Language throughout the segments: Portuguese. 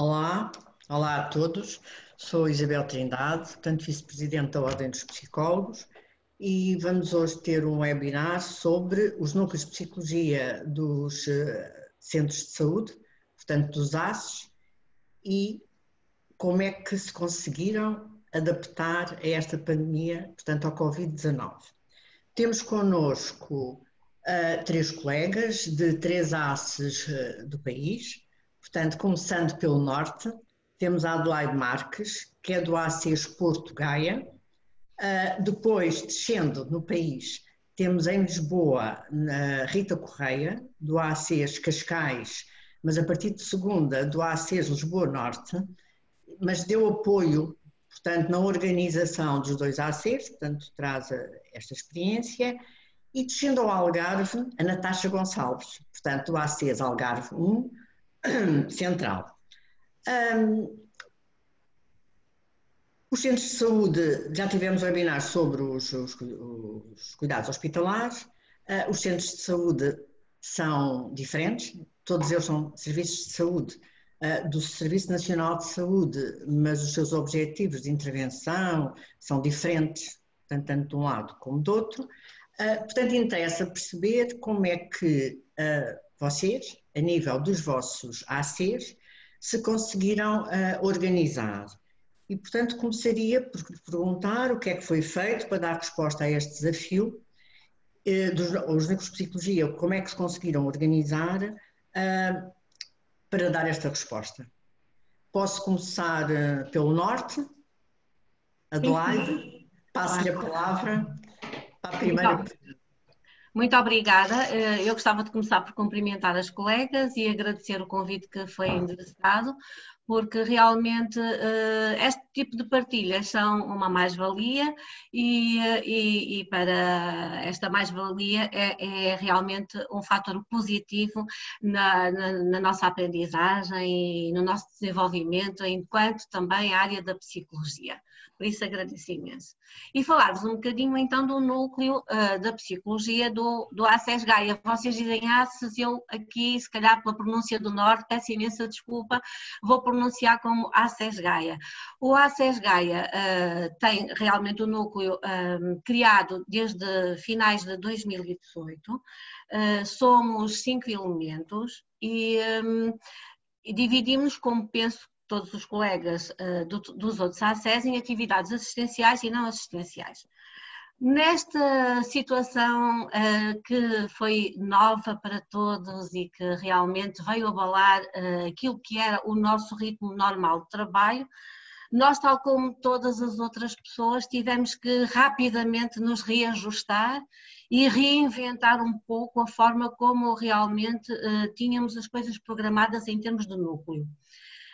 Olá, olá a todos. Sou Isabel Trindade, portanto, vice-presidente da Ordem dos Psicólogos, e vamos hoje ter um webinar sobre os núcleos de psicologia dos eh, centros de saúde, portanto, dos ACES, e como é que se conseguiram adaptar a esta pandemia, portanto, ao Covid-19. Temos connosco uh, três colegas de três ACES uh, do país, portanto, começando pelo norte, temos a Adelaide Marques, que é do ACES Porto Gaia, uh, depois, descendo no país, temos em Lisboa a Rita Correia, do ACES Cascais, mas a partir de segunda, do ACES Lisboa Norte, mas deu apoio portanto, na organização dos dois ACs, portanto, traz esta experiência, e descendo ao Algarve, a Natasha Gonçalves, portanto, do ACs Algarve 1, Central. Um, os centros de saúde, já tivemos webinars sobre os, os, os cuidados hospitalares, uh, os centros de saúde são diferentes, todos eles são serviços de saúde eh, do Serviço Nacional de Saúde, mas os seus objetivos de intervenção são diferentes, tanto de um lado como do outro. Eh, portanto, interessa perceber como é que vocês, a nível dos vossos ACs, se conseguiram organizar. E, portanto, começaria por perguntar o que é que foi feito para dar resposta a este desafio dos núcleos de psicologia, como é que se conseguiram organizar para dar esta resposta. Posso começar uh, pelo norte, Adelaide, passo-lhe a palavra para a primeira então, muito obrigada. Eh, eu gostava de começar por cumprimentar as colegas e agradecer o convite que foi endereçado porque realmente uh, este tipo de partilhas são uma mais-valia e, e, e, para esta mais-valia é, é, realmente um fator positivo na, na, na, nossa aprendizagem e no nosso desenvolvimento, enquanto também área da psicologia. Por isso agradeço imenso. E falar-vos um bocadinho então do núcleo uh, da psicologia do, do ACES Gaia. Vocês dizem ACES, eu aqui, se calhar pela pronúncia do Norte, peço imensa desculpa, vou pronunciar como ACES Gaia. O ACES Gaia uh, tem realmente o um núcleo um, criado desde finais de 2018. Uh, somos cinco elementos e, um, e dividimos, como penso todos os colegas uh, do, dos outros ACES em atividades assistenciais e não assistenciais. Nesta situação uh, que foi nova para todos e que realmente veio abalar uh, aquilo que era o nosso ritmo normal de trabalho, nós, tal como todas as outras pessoas, tivemos que rapidamente nos reajustar e reinventar um pouco a forma como realmente uh, tínhamos as coisas programadas em termos de núcleo.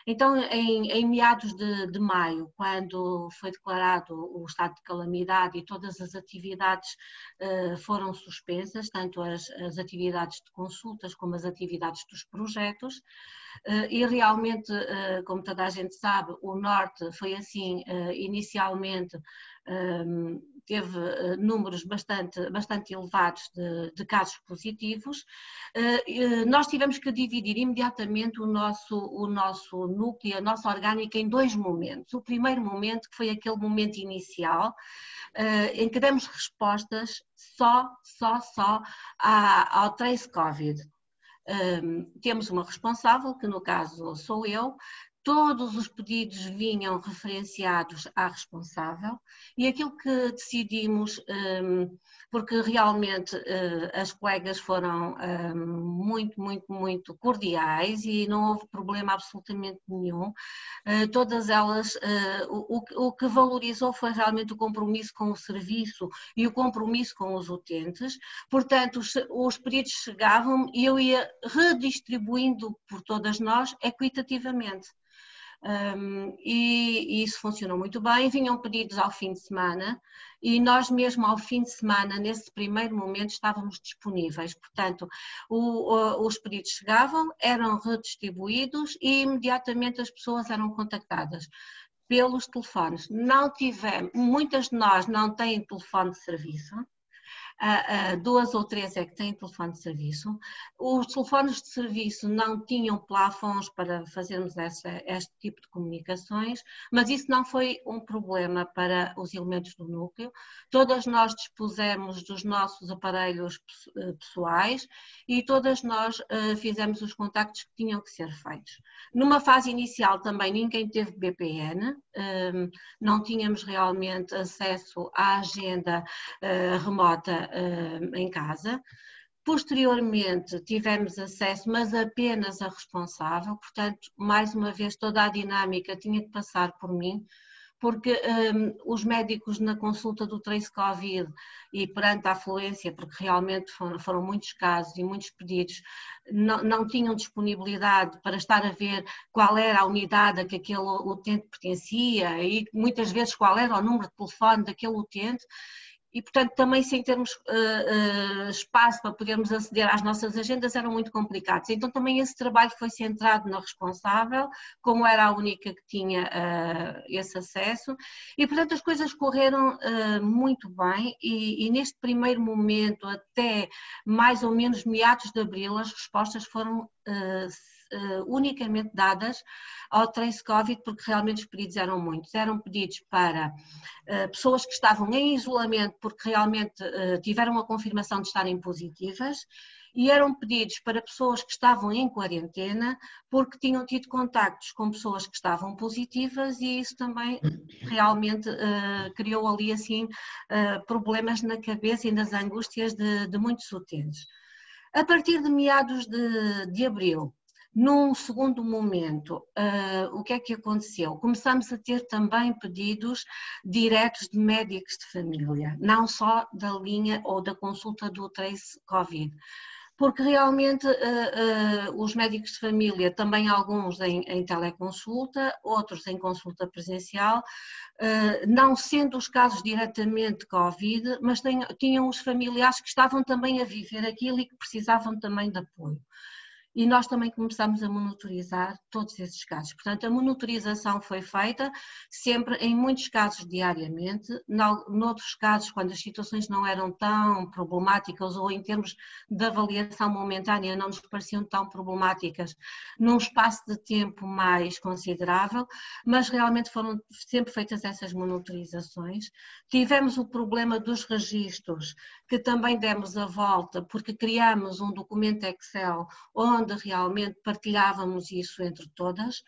Então, em, em meados de, de, maio, quando foi declarado o estado de calamidade e todas as atividades uh, foram suspensas, tanto as, as, atividades de consultas como as atividades dos projetos, uh, e realmente, uh, como toda a gente sabe, o Norte foi assim inicialmente teve uh, números bastante, bastante elevados de, de casos positivos, uh, nós tivemos que dividir imediatamente o nosso, o nosso núcleo, a nossa orgânica em dois momentos. O primeiro momento, que foi aquele momento inicial, em que demos respostas só, só, só ao trace COVID. Um, temos uma responsável, que no caso sou eu, todos os pedidos vinham referenciados à responsável e aquilo que decidimos, hum, porque realmente eh, as colegas foram hum, muito, muito, muito cordiais e não houve problema absolutamente nenhum, eh, todas elas, eh, o que valorizou foi realmente o compromisso com o serviço e o compromisso com os utentes, portanto os pedidos chegavam e eu ia redistribuindo por todas nós equitativamente. Um, e, e, isso funcionou muito bem. Vinham pedidos ao fim de semana e nós mesmo ao fim de semana, nesse primeiro momento, estávamos disponíveis. Portanto, o, o, os pedidos chegavam, eram redistribuídos e imediatamente as pessoas eram contactadas pelos telefones. Não tivemos, muitas de nós não têm telefone de serviço, duas ou três é que têm telefone de serviço. Os telefones de serviço não tinham plafons para fazermos essa, este tipo de comunicações, mas isso não foi um problema para os elementos do núcleo. Todas nós dispusemos dos nossos aparelhos eh, pessoais e todas nós uh, fizemos os contactos que tinham que ser feitos. Numa fase inicial também ninguém teve BPN, ehm, não tínhamos realmente acesso à agenda remota uh, em casa. Posteriormente tivemos acesso, mas apenas a responsável, portanto, mais uma vez, toda a dinâmica tinha que passar por mim, porque um, os médicos na consulta do Trace Covid e perante a afluência, porque realmente foram, foram muitos casos e muitos pedidos, não, não, tinham disponibilidade para estar a ver qual era a unidade a que aquele utente pertencia e muitas vezes qual era o número de telefone daquele utente e, portanto, também sem termos uh, uh, espaço para podermos aceder às nossas agendas eram muito complicados. Então, também esse trabalho foi centrado na responsável, como era a única que tinha uh, esse acesso, e, portanto, as coisas correram muito bem. E, e, neste primeiro momento, até mais ou menos meados de abril, as respostas foram uh, unicamente dadas ao Trace Covid, porque realmente os pedidos eram muitos. Eram pedidos para uh, pessoas que estavam em isolamento, porque realmente uh, tiveram a confirmação de estarem positivas, e eram pedidos para pessoas que estavam em quarentena, porque tinham tido contactos com pessoas que estavam positivas e isso também realmente uh, criou ali assim uh, problemas na cabeça e nas angústias de, de muitos utentes. A partir de meados de, de abril, num segundo momento, uh, o que é que aconteceu? Começamos a ter também pedidos diretos de médicos de família, não só da linha ou da consulta do Trace Covid porque realmente uh, uh, os médicos de família, também alguns em, em teleconsulta, outros em consulta presencial, uh, não sendo os casos diretamente Covid, mas tinham os familiares que estavam também a viver aquilo e que precisavam também de apoio e nós também começamos a monitorizar todos esses casos. Portanto, a monitorização foi feita sempre, em muitos casos, diariamente, noutros casos, quando as situações não eram tão problemáticas ou em termos de avaliação momentânea não nos pareciam tão problemáticas, num espaço de tempo mais considerável, mas realmente foram sempre feitas essas monitorizações. Tivemos o problema dos registros, que também demos a volta, porque criamos um documento Excel onde onde realmente partilhávamos isso entre todas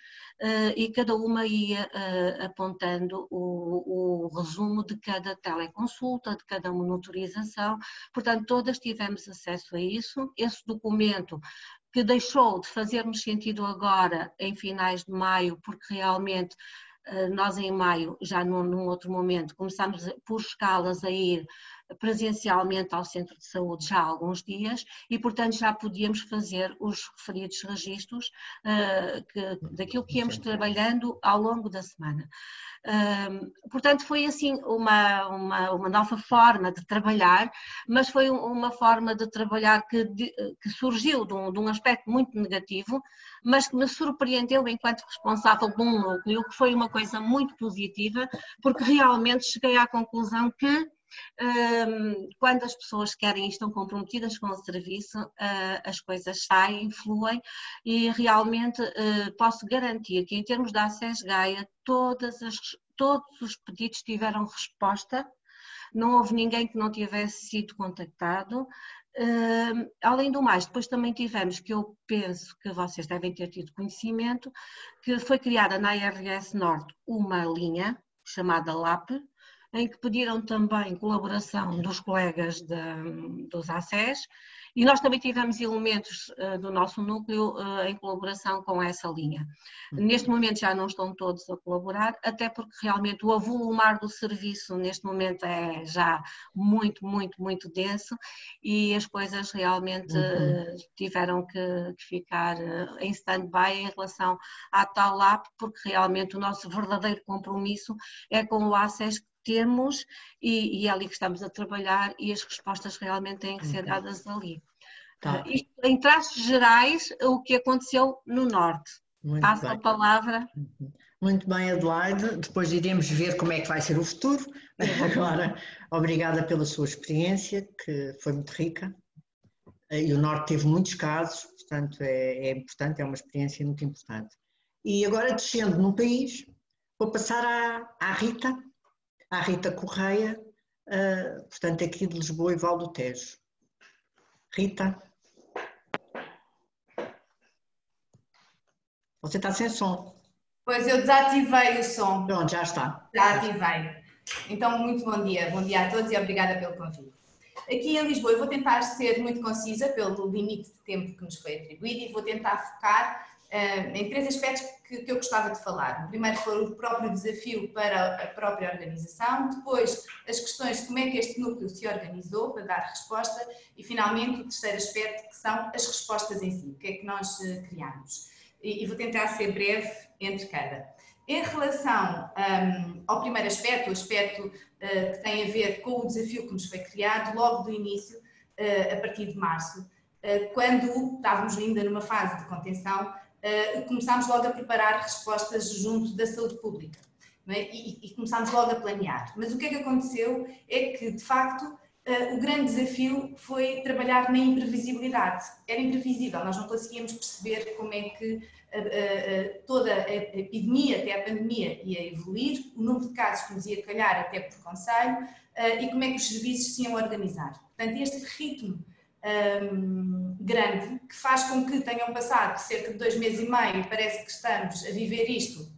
uh, e cada uma ia uh, apontando o, o, resumo de cada teleconsulta, de cada monitorização, portanto todas tivemos acesso a isso. Esse documento que deixou de fazer-nos sentido agora em finais de maio, porque realmente eh, nós em maio, já num, num outro momento, começámos por escalas a ir presencialmente ao centro de saúde já há alguns dias e, portanto, já podíamos fazer os referidos registros uh, que, daquilo que íamos trabalhando ao longo da semana. Uh, portanto, foi assim uma, uma, uma, nova forma de trabalhar, mas foi uma forma de trabalhar que, de, que surgiu de um, de um aspecto muito negativo, mas que me surpreendeu enquanto responsável de um núcleo, que foi uma coisa muito positiva, porque realmente cheguei à conclusão que quando as pessoas querem e estão comprometidas com o serviço, ah, as coisas saem, fluem e realmente ah, posso garantir que em termos da acesso Gaia, todas as, todos os pedidos tiveram resposta, não houve ninguém que não tivesse sido contactado. Uh, além do mais, depois também tivemos, que eu penso que vocês devem ter tido conhecimento, que foi criada na IRS Norte uma linha chamada LAP, em que pediram também colaboração dos colegas de, dos ACES e nós também tivemos elementos uh, do nosso núcleo uh, em colaboração com essa linha. Uhum. Neste momento já não estão todos a colaborar, até porque realmente o avolumar do serviço neste momento é já muito, muito, muito denso e as coisas realmente uhum. uh, tiveram que, que ficar em stand-by em relação à tal app, porque realmente o nosso verdadeiro compromisso é com o ACES temos e, e, é ali que estamos a trabalhar e as respostas realmente têm que ser dadas ali. Tá. Uh, isto, em traços gerais, o que aconteceu no Norte. Muito Passo bem. a palavra. Uhum. Muito bem, Adelaide. Depois iremos ver como é que vai ser o futuro. Agora, obrigada pela sua experiência, que foi muito rica. E o Norte teve muitos casos, portanto é, é importante, é uma experiência muito importante. E agora, descendo no país, vou passar à, à Rita, à Rita Correia, uh, portanto aqui de Lisboa e Val do Tejo. Rita. Você está sem som. Pois eu desativei o som. Pronto, já está. Já ativei. Então, muito bom dia. Bom dia a todos e obrigada pelo convite. Aqui em Lisboa eu vou tentar ser muito concisa pelo limite de tempo que nos foi atribuído e vou tentar focar em três aspectos que, que, eu gostava de falar. O primeiro foi o próprio desafio para a própria organização, depois as questões de como é que este núcleo se organizou para dar resposta e finalmente o terceiro aspecto que são as respostas em si, o que é que nós uh, criamos. E, e vou tentar ser breve entre cada. Em relação um, ao primeiro aspecto, o aspecto uh, que tem a ver com o desafio que nos foi criado logo do início, uh, a partir de março, uh, quando estávamos ainda numa fase de contenção, começámos logo a preparar respostas junto da saúde pública é? e, e começámos logo a planear. Mas o que é que aconteceu é que, de facto, o grande desafio foi trabalhar na imprevisibilidade. Era imprevisível, nós não conseguíamos perceber como é que toda a epidemia, até a pandemia, ia evoluir, o número de casos que nos ia calhar até por conselho e como é que os serviços se iam organizar. Portanto, este ritmo um, grande que faz com que tenham passado cerca de dois meses e meio, parece que estamos a viver isto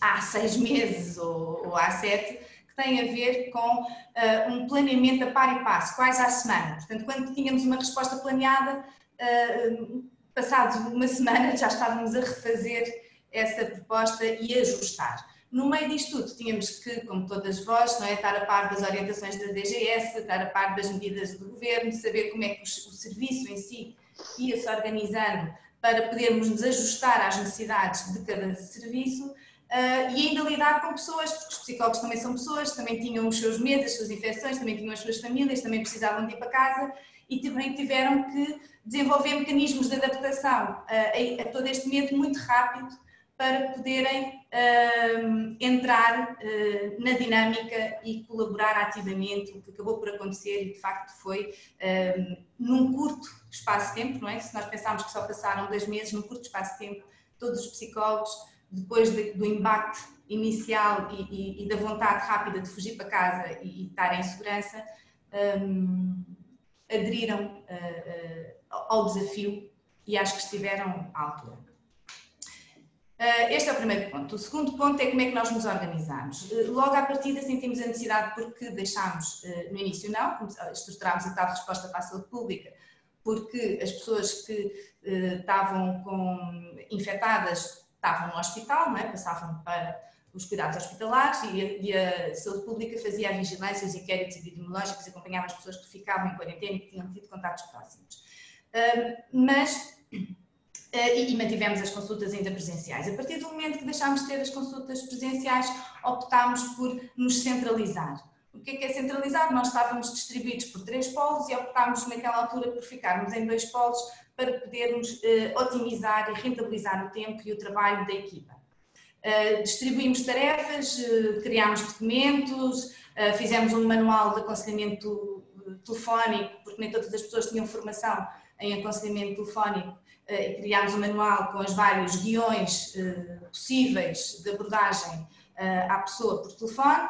há seis meses ou, ou há sete, que tem a ver com uh, um planeamento a par e passo, quase à semana. Portanto, quando tínhamos uma resposta planeada, uh, passado uma semana já estávamos a refazer essa proposta e ajustar. No meio disto tudo, tínhamos que, como todas vós, não é, estar a par das orientações da DGS, estar a par das medidas do governo, saber como é que o, serviço em si ia se organizando para podermos nos ajustar às necessidades de cada serviço Uh, e ainda lidar com pessoas, porque os psicólogos também são pessoas, também tinham os seus medos, as suas infecções, também tinham as suas famílias, também precisavam de ir para casa e também tiveram que desenvolver mecanismos de adaptação a, a todo este medo muito rápido para poderem uh, entrar uh, na dinâmica e colaborar ativamente, o que acabou por acontecer e de facto foi uh, num curto espaço de tempo, não é? Se nós pensarmos que só passaram dois meses, num curto espaço de tempo, todos os psicólogos, depois de, do embate inicial e, e, e, da vontade rápida de fugir para casa e, e estar em segurança, um, aderiram uh, uh, ao desafio e acho que estiveram à altura. Uh, este é o primeiro ponto. O segundo ponto é como é que nós nos organizamos. Logo à partida sentimos a necessidade porque deixámos, no início não, estruturámos a tal resposta para a saúde pública, porque as pessoas que estavam com, infectadas estavam no hospital, não é? passavam para os cuidados hospitalares e a, e a, saúde pública fazia a vigilância, os inquéritos epidemiológicos acompanhava as pessoas que ficavam em quarentena e que tinham tido contatos próximos. Mas, e, e, mantivemos as consultas ainda presenciais. A partir do momento que deixámos de ter as consultas presenciais, optámos por nos centralizar. O que é, que é centralizar? Nós estávamos distribuídos por três polos e optámos naquela altura por ficarmos em dois polos para podermos uh, otimizar e rentabilizar o tempo e o trabalho da equipa. Uh, distribuímos tarefas, uh, criámos documentos, uh, fizemos um manual de aconselhamento telefónico, porque nem todas as pessoas tinham formação em aconselhamento telefónico, e criámos um manual com os vários guiões possíveis de abordagem à pessoa por telefone.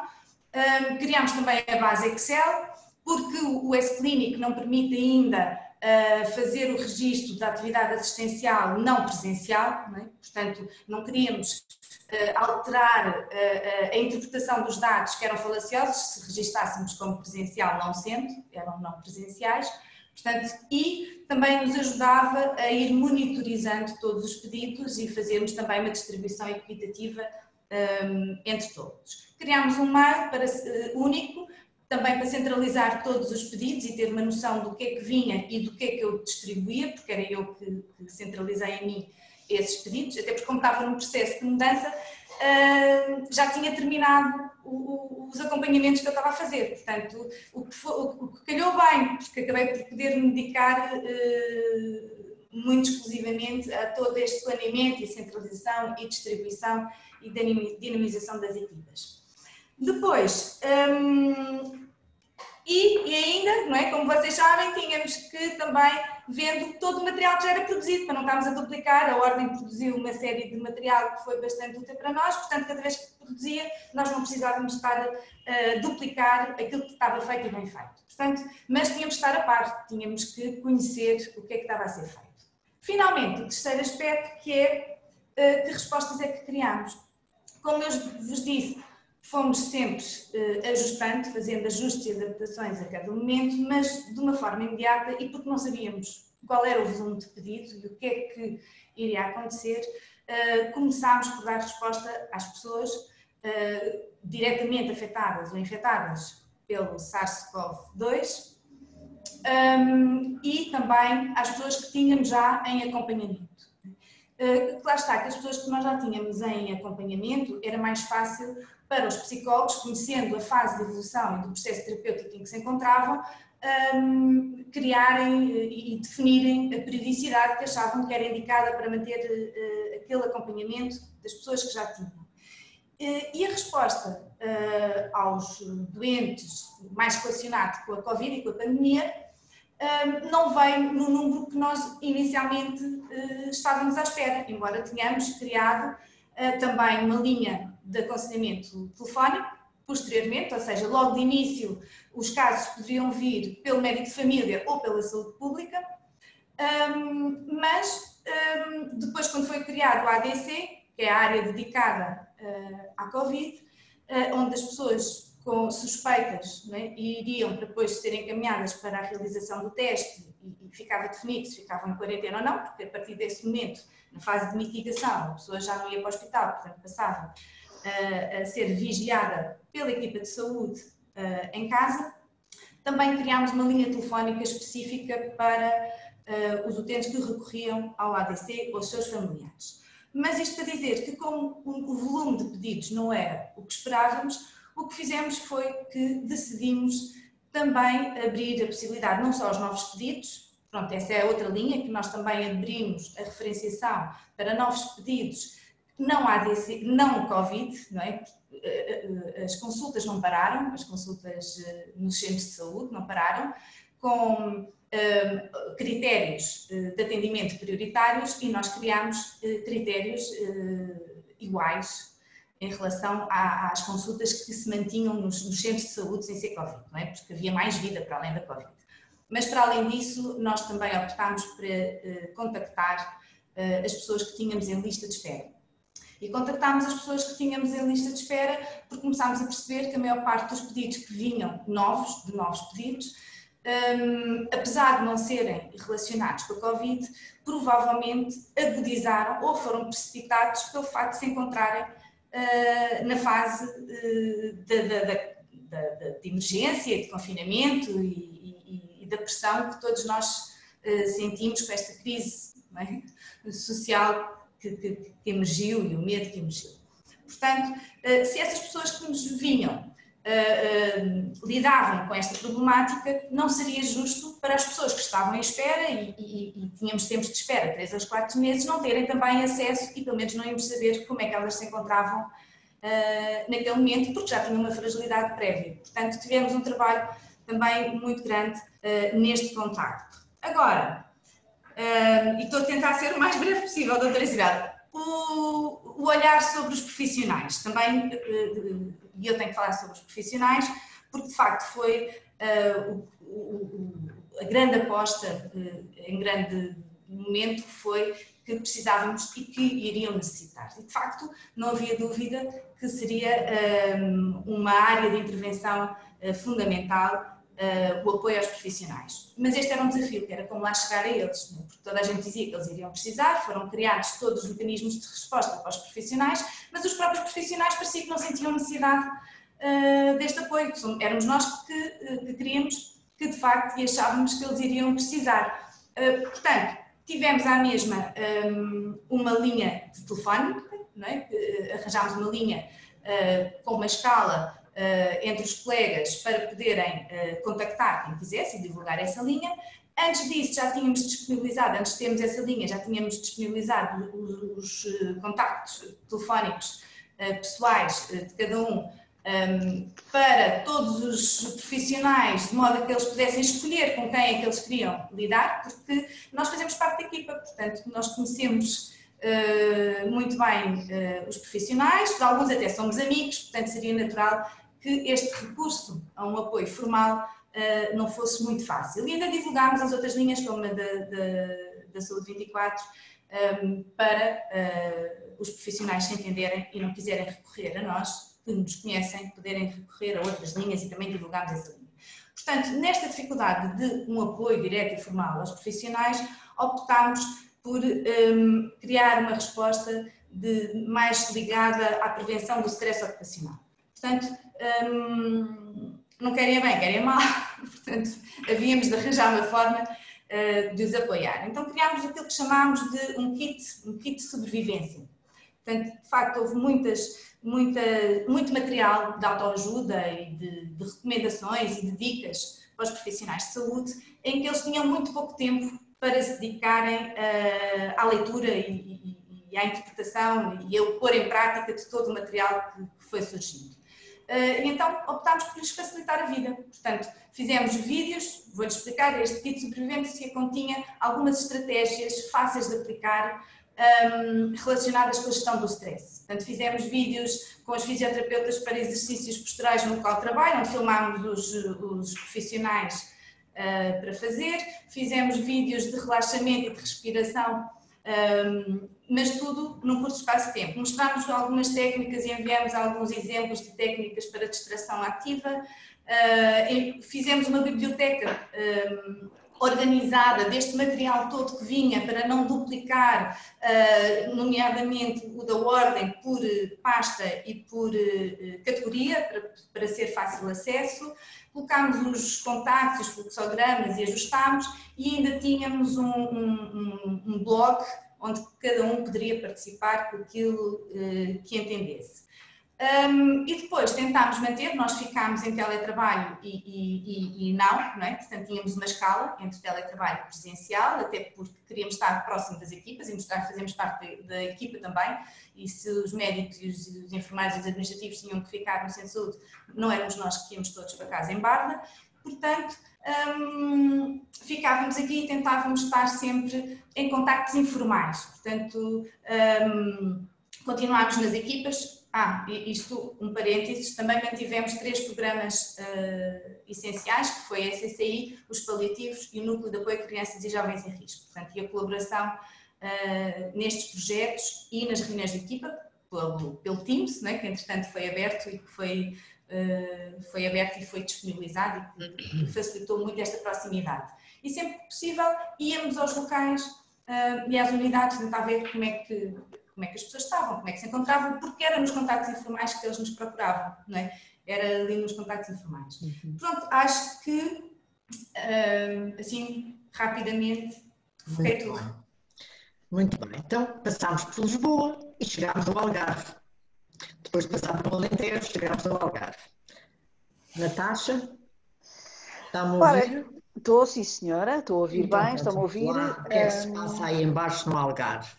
criámos também a base Excel, porque o S-Clinic não permite ainda fazer o registro da atividade assistencial não presencial, não é? portanto, não queríamos alterar a interpretação dos dados que eram falaciosos se registássemos como presencial não sendo, eram não presenciais, portanto, e também nos ajudava a ir monitorizando todos os pedidos e fazermos também uma distribuição equitativa um, entre todos. Criámos um mail para, uh, único também para centralizar todos os pedidos e ter uma noção do que é que vinha e do que é que eu distribuía, porque era eu que, que centralizei em mim esses pedidos, até porque como estava num processo de mudança, uh, já tinha terminado o, os acompanhamentos que eu estava a fazer. Portanto, o que, foi, o que calhou bem, porque acabei por poder me dedicar uh, muito exclusivamente a todo este planeamento e centralização e distribuição e dinamização das equipas. Depois, um, e, e, ainda, não é, como vocês sabem, tínhamos que também vendo todo o material que já era produzido, para não estarmos a duplicar, a Ordem produziu uma série de material que foi bastante útil para nós, portanto, cada vez que produzia, nós não precisávamos estar a duplicar aquilo que estava feito e bem feito. Portanto, mas tínhamos que estar a par, tínhamos que conhecer o que é que estava a ser feito. Finalmente, o terceiro aspecto que é uh, que respostas é que criamos. Como eu vos disse, fomos sempre uh, ajustando, fazendo ajustes e adaptações a cada momento, mas de uma forma imediata e porque não sabíamos qual era o volume de pedidos e o que é que iria acontecer, uh, começámos por dar resposta às pessoas uh, diretamente afetadas ou infectadas pelo SARS-CoV-2 um, e também às pessoas que tínhamos já em acompanhamento. Uh, lá está, que as pessoas que nós já tínhamos em acompanhamento era mais fácil para os psicólogos, conhecendo a fase de evolução e do processo terapêutico em que se encontravam, um, criarem eh, e definirem a periodicidade que achavam que era indicada para manter uh, aquele acompanhamento das pessoas que já tinham. Uh, e a resposta uh, aos doentes mais relacionados com a Covid e com a pandemia não veio no número que nós inicialmente estávamos à espera, embora tenhamos criado também uma linha de aconselhamento telefónico, posteriormente, ou seja, logo de início, os casos poderiam vir pelo médico de família ou pela saúde pública, mas depois, quando foi criado o ADC, que é a área dedicada uh, à Covid, uh, onde as pessoas com suspeitas né, iriam para depois serem encaminhadas para a realização do teste e, e ficava definido se ficavam em quarentena ou não, porque a partir desse momento, na fase de mitigação, a pessoa já não ia para o hospital, portanto passava a, ser vigiada pela equipa de saúde em casa. Também criámos uma linha telefónica específica para os utentes que recorriam ao ADC ou seus familiares. Mas isto para dizer que, como o volume de pedidos não era o que esperávamos, o que fizemos foi que decidimos também abrir a possibilidade não só aos novos pedidos, pronto, essa é outra linha que nós também abrimos a referenciação para novos pedidos não há não Covid, não é? Eh, eh, as consultas não pararam, as consultas eh, nos centros de saúde não pararam, com critérios de atendimento prioritários e nós criámos critérios iguais em relação às consultas que se mantinham nos, nos, centros de saúde sem ser Covid, não é? Porque havia mais vida para além da Covid. Mas para além disso, nós também optámos por contactar as pessoas que tínhamos em lista de espera e contactámos as pessoas que tínhamos em lista de espera, porque começámos a perceber que a maior parte dos pedidos que vinham novos, de novos pedidos, um, apesar de não serem relacionados com a Covid, provavelmente agudizaram ou foram precipitados pelo facto de se encontrarem uh, na fase uh, de, de, de, de, emergência, de confinamento e, e, e, da pressão que todos nós uh, sentimos com esta crise é? social que, que, que emergiu e o medo que emergiu. Portanto, eh, se essas pessoas que nos vinham Uh, uh, lidavam com esta problemática, não seria justo para as pessoas que estavam em espera e, e, e, tínhamos tempos de espera, 3 a 4 meses, não terem também acesso e pelo menos não íamos saber como é que elas se encontravam uh, naquele momento, porque já tinham uma fragilidade prévia. Portanto, tivemos um trabalho também muito grande neste contacto. Agora, e estou a tentar ser o mais breve possível, doutora Isabel. O, o olhar sobre os profissionais, também, uh, e eu tenho que falar sobre os profissionais, porque de facto foi uh, o, o, a grande aposta, uh, em grande momento, foi que precisávamos e que iriam necessitar. E de facto não havia dúvida que seria uma área de intervenção fundamental uh, o apoio aos profissionais. Mas este era um desafio, que era como lá chegar a eles, né? porque toda a gente dizia que eles iriam precisar, foram criados todos os mecanismos de resposta para os profissionais, mas os próprios profissionais pareciam que não sentiam necessidade uh, deste apoio, éramos nós que, uh, que queríamos, que de facto e achávamos que eles iriam precisar. portanto, tivemos à mesma um, uma linha de telefone, é? arranjámos uma linha com uma escala uh, entre os colegas para poderem uh, contactar quem quisesse e divulgar essa linha. Antes disso, já tínhamos disponibilizado, antes de termos essa linha, já tínhamos disponibilizado os, os eh, contactos telefónicos pessoais de cada um, ehm, para todos os profissionais, de modo a que eles pudessem escolher com quem é que eles queriam lidar, porque nós fazemos parte da equipa, portanto, nós conhecemos muito bem os profissionais, alguns até somos amigos, portanto, seria natural que este recurso a um apoio formal uh, não fosse muito fácil. E ainda divulgámos as outras linhas, como a da, da, da Saúde 24, um, ehm, para uh, os profissionais se entenderem e não quiserem recorrer a nós, que nos conhecem, poderem recorrer a outras linhas e também divulgámos essa linha. Portanto, nesta dificuldade de um apoio direto e formal aos profissionais, optámos por um, ehm, criar uma resposta de, mais ligada à prevenção do stress ocupacional. Portanto, não querem bem, querem mal. Portanto, havíamos de arranjar uma forma uh, de os apoiar. Então, criámos aquilo que chamámos de um kit, um kit de sobrevivência. Portanto, de facto, houve muitas, muita, muito material de autoajuda e de, de recomendações e de dicas para os profissionais de saúde, em que eles tinham muito pouco tempo para se dedicarem uh, à leitura e, e, e, à interpretação e ao pôr em prática de todo o material que foi surgindo. Uh, então optámos por lhes facilitar a vida. Portanto, fizemos vídeos, vou-lhes explicar, este kit de sobrevivência continha algumas estratégias fáceis de aplicar um, relacionadas com a gestão do stress. Portanto, fizemos vídeos com os fisioterapeutas para exercícios posturais no local de trabalho, onde filmámos os, os profissionais uh, para fazer, fizemos vídeos de relaxamento e de respiração um, mas tudo num curto espaço de tempo. Mostramos algumas técnicas e enviamos alguns exemplos de técnicas para distração ativa. Uh, fizemos uma biblioteca um, organizada deste material todo que vinha para não duplicar, uh, nomeadamente o da ordem por pasta e por categoria, para, para ser fácil acesso colocámos os contactos, os fluxogramas e ajustámos e ainda tínhamos um, um, um blog onde cada um poderia participar com aquilo uh, que entendesse. Um, e depois tentámos manter, nós ficámos em teletrabalho e, e, e, e não, não é? portanto tínhamos uma escala entre teletrabalho e presencial, até porque queríamos estar próximo das equipas e mostrar que fazemos parte da equipa também, e se os médicos, os enfermeiros e os administrativos tinham que ficar no centro de saúde, não éramos nós que íamos todos para casa em Barda, portanto um, ficávamos aqui e tentávamos estar sempre em contactos informais, portanto um, continuámos nas equipas, ah, isto, um parênteses, também mantivemos três programas uh, essenciais, que foi a SCI, os paliativos e o Núcleo de Apoio a Crianças e Jovens em Risco. Portanto, e a colaboração uh, nestes projetos e nas reuniões de equipa, pelo, pelo Teams, né, que entretanto foi aberto e que foi, uh, foi aberto e foi disponibilizado e que facilitou muito esta proximidade. E sempre que possível íamos aos locais e às unidades tentar ver como é que como é que as pessoas estavam, como é que se encontravam, porque era nos contactos informais que eles nos procuravam, não é? Era ali nos contactos informais. Uhum. Pronto, acho que, assim, rapidamente, foi tudo. Muito bem, então passámos por Lisboa e chegámos ao Algarve. Depois passámos pelo Alentejo, chegámos ao Algarve. Natasha, está-me a ouvir? Estou, sim senhora, estou a ouvir então, bem, estão-me a ouvir. O que é que se passa aí embaixo no Algarve?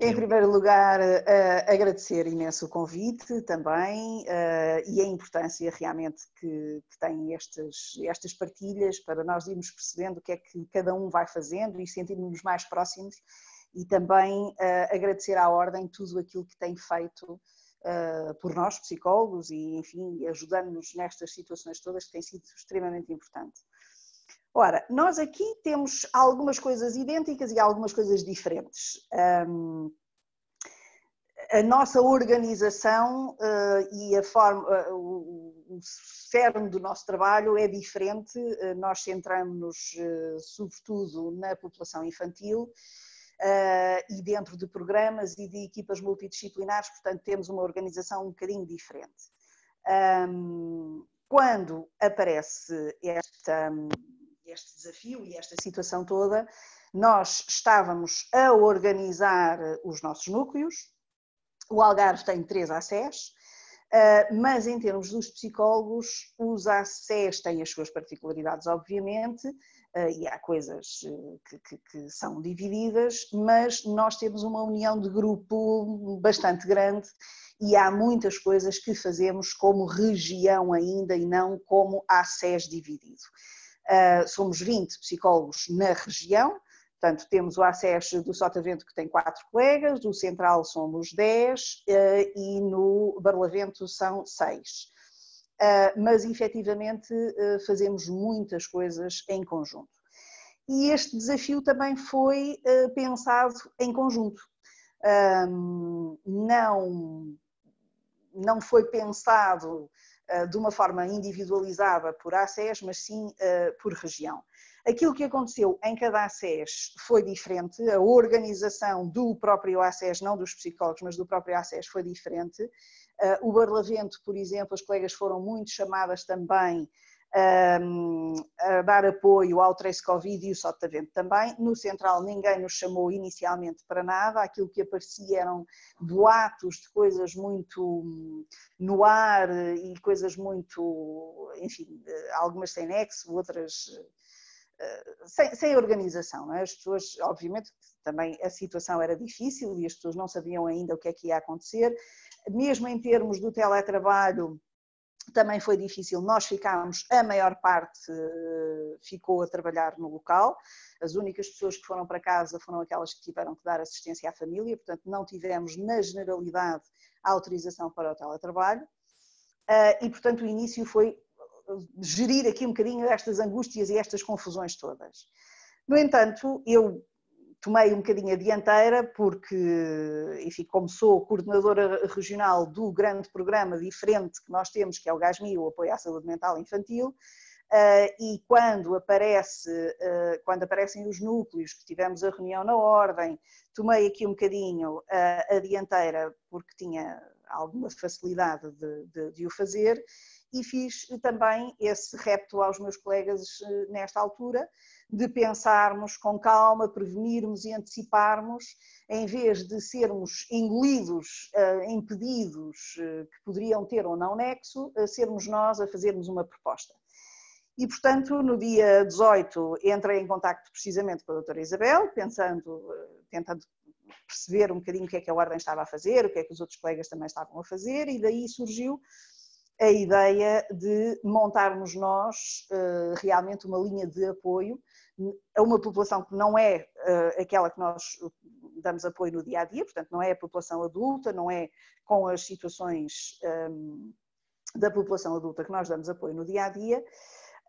Em primeiro lugar, uh, agradecer imenso o convite também uh, e a importância realmente que, que têm estas, estas partilhas para nós irmos percebendo o que é que cada um vai fazendo e sentirmos mais próximos e também uh, agradecer à Ordem tudo aquilo que tem feito por nós, psicólogos, e enfim, ajudando-nos nestas situações todas que tem sido extremamente importante. Ora, nós aqui temos algumas coisas idênticas e algumas coisas diferentes. Um, a nossa organização uh, e a forma, uh, o, o cerne do nosso trabalho é diferente. Uh, nós centramos-nos, sobretudo, na população infantil e dentro de programas e de equipas multidisciplinares, portanto, temos uma organização um bocadinho diferente. Quando aparece esta este desafio e esta situação toda, nós estávamos a organizar os nossos núcleos. O Algarve tem três ACES, eh, mas em termos dos psicólogos, os ACES têm as suas particularidades, obviamente, e há coisas que, que, que, são divididas, mas nós temos uma união de grupo bastante grande e há muitas coisas que fazemos como região ainda e não como ACES dividido. somos 20 psicólogos na região, Portanto, temos o acesso do Sotavento que tem quatro colegas, do Central somos dez eh, e no Barlavento são seis. Eh, mas efetivamente eh, fazemos muitas coisas em conjunto. E este desafio também foi pensado em conjunto. Não, não foi pensado de uma forma individualizada por ACES, mas sim por região. Aquilo que aconteceu em cada ACES foi diferente, a organização do próprio ACES, não dos psicólogos, mas do próprio ACES foi diferente. Uh, o Barlavento, por exemplo, as colegas foram muito chamadas também a dar apoio ao Trace Covid e o Sotavento também. No Central ninguém nos chamou inicialmente para nada, aquilo que aparecia eram boatos de coisas muito hum, no ar e coisas muito, enfim, algumas sem nexo, outras sem, sem, organização. É? As pessoas, obviamente, também a situação era difícil e as pessoas não sabiam ainda o que é que ia acontecer. Mesmo em termos do teletrabalho, também foi difícil. Nós ficámos, a maior parte eh, ficou a trabalhar no local. As únicas pessoas que foram para casa foram aquelas que tiveram que dar assistência à família, portanto, não tivemos, na generalidade, a autorização para o teletrabalho. Eh, e, portanto, o início foi gerir aqui um bocadinho estas angústias e estas confusões todas. No entanto, eu tomei um bocadinho a dianteira porque, enfim, como sou coordenadora regional do grande programa diferente que nós temos, que é o GASMI, o Apoio à Saúde Mental Infantil, Uh, e quando, aparece, uh, quando aparecem os núcleos, que tivemos a reunião na ordem, tomei aqui um bocadinho uh, a dianteira porque tinha alguma facilidade de, de, de o fazer e fiz também esse repto aos meus colegas eh, nesta altura, de pensarmos com calma, prevenirmos e anteciparmos, em vez de sermos engolidos, eh, impedidos, eh, que poderiam ter ou não nexo, sermos nós a fazermos uma proposta. E, portanto, no dia 18 entrei em contato precisamente com a doutora Isabel, pensando, tentando perceber um bocadinho o que é que a Ordem estava a fazer, o que é que os outros colegas também estavam a fazer, e daí surgiu a ideia de montarmos nós uh, realmente uma linha de apoio a uma população que não é uh, aquela que nós damos apoio no dia a dia, portanto, não é a população adulta, não é com as situações ehm, da população adulta que nós damos apoio no dia a dia.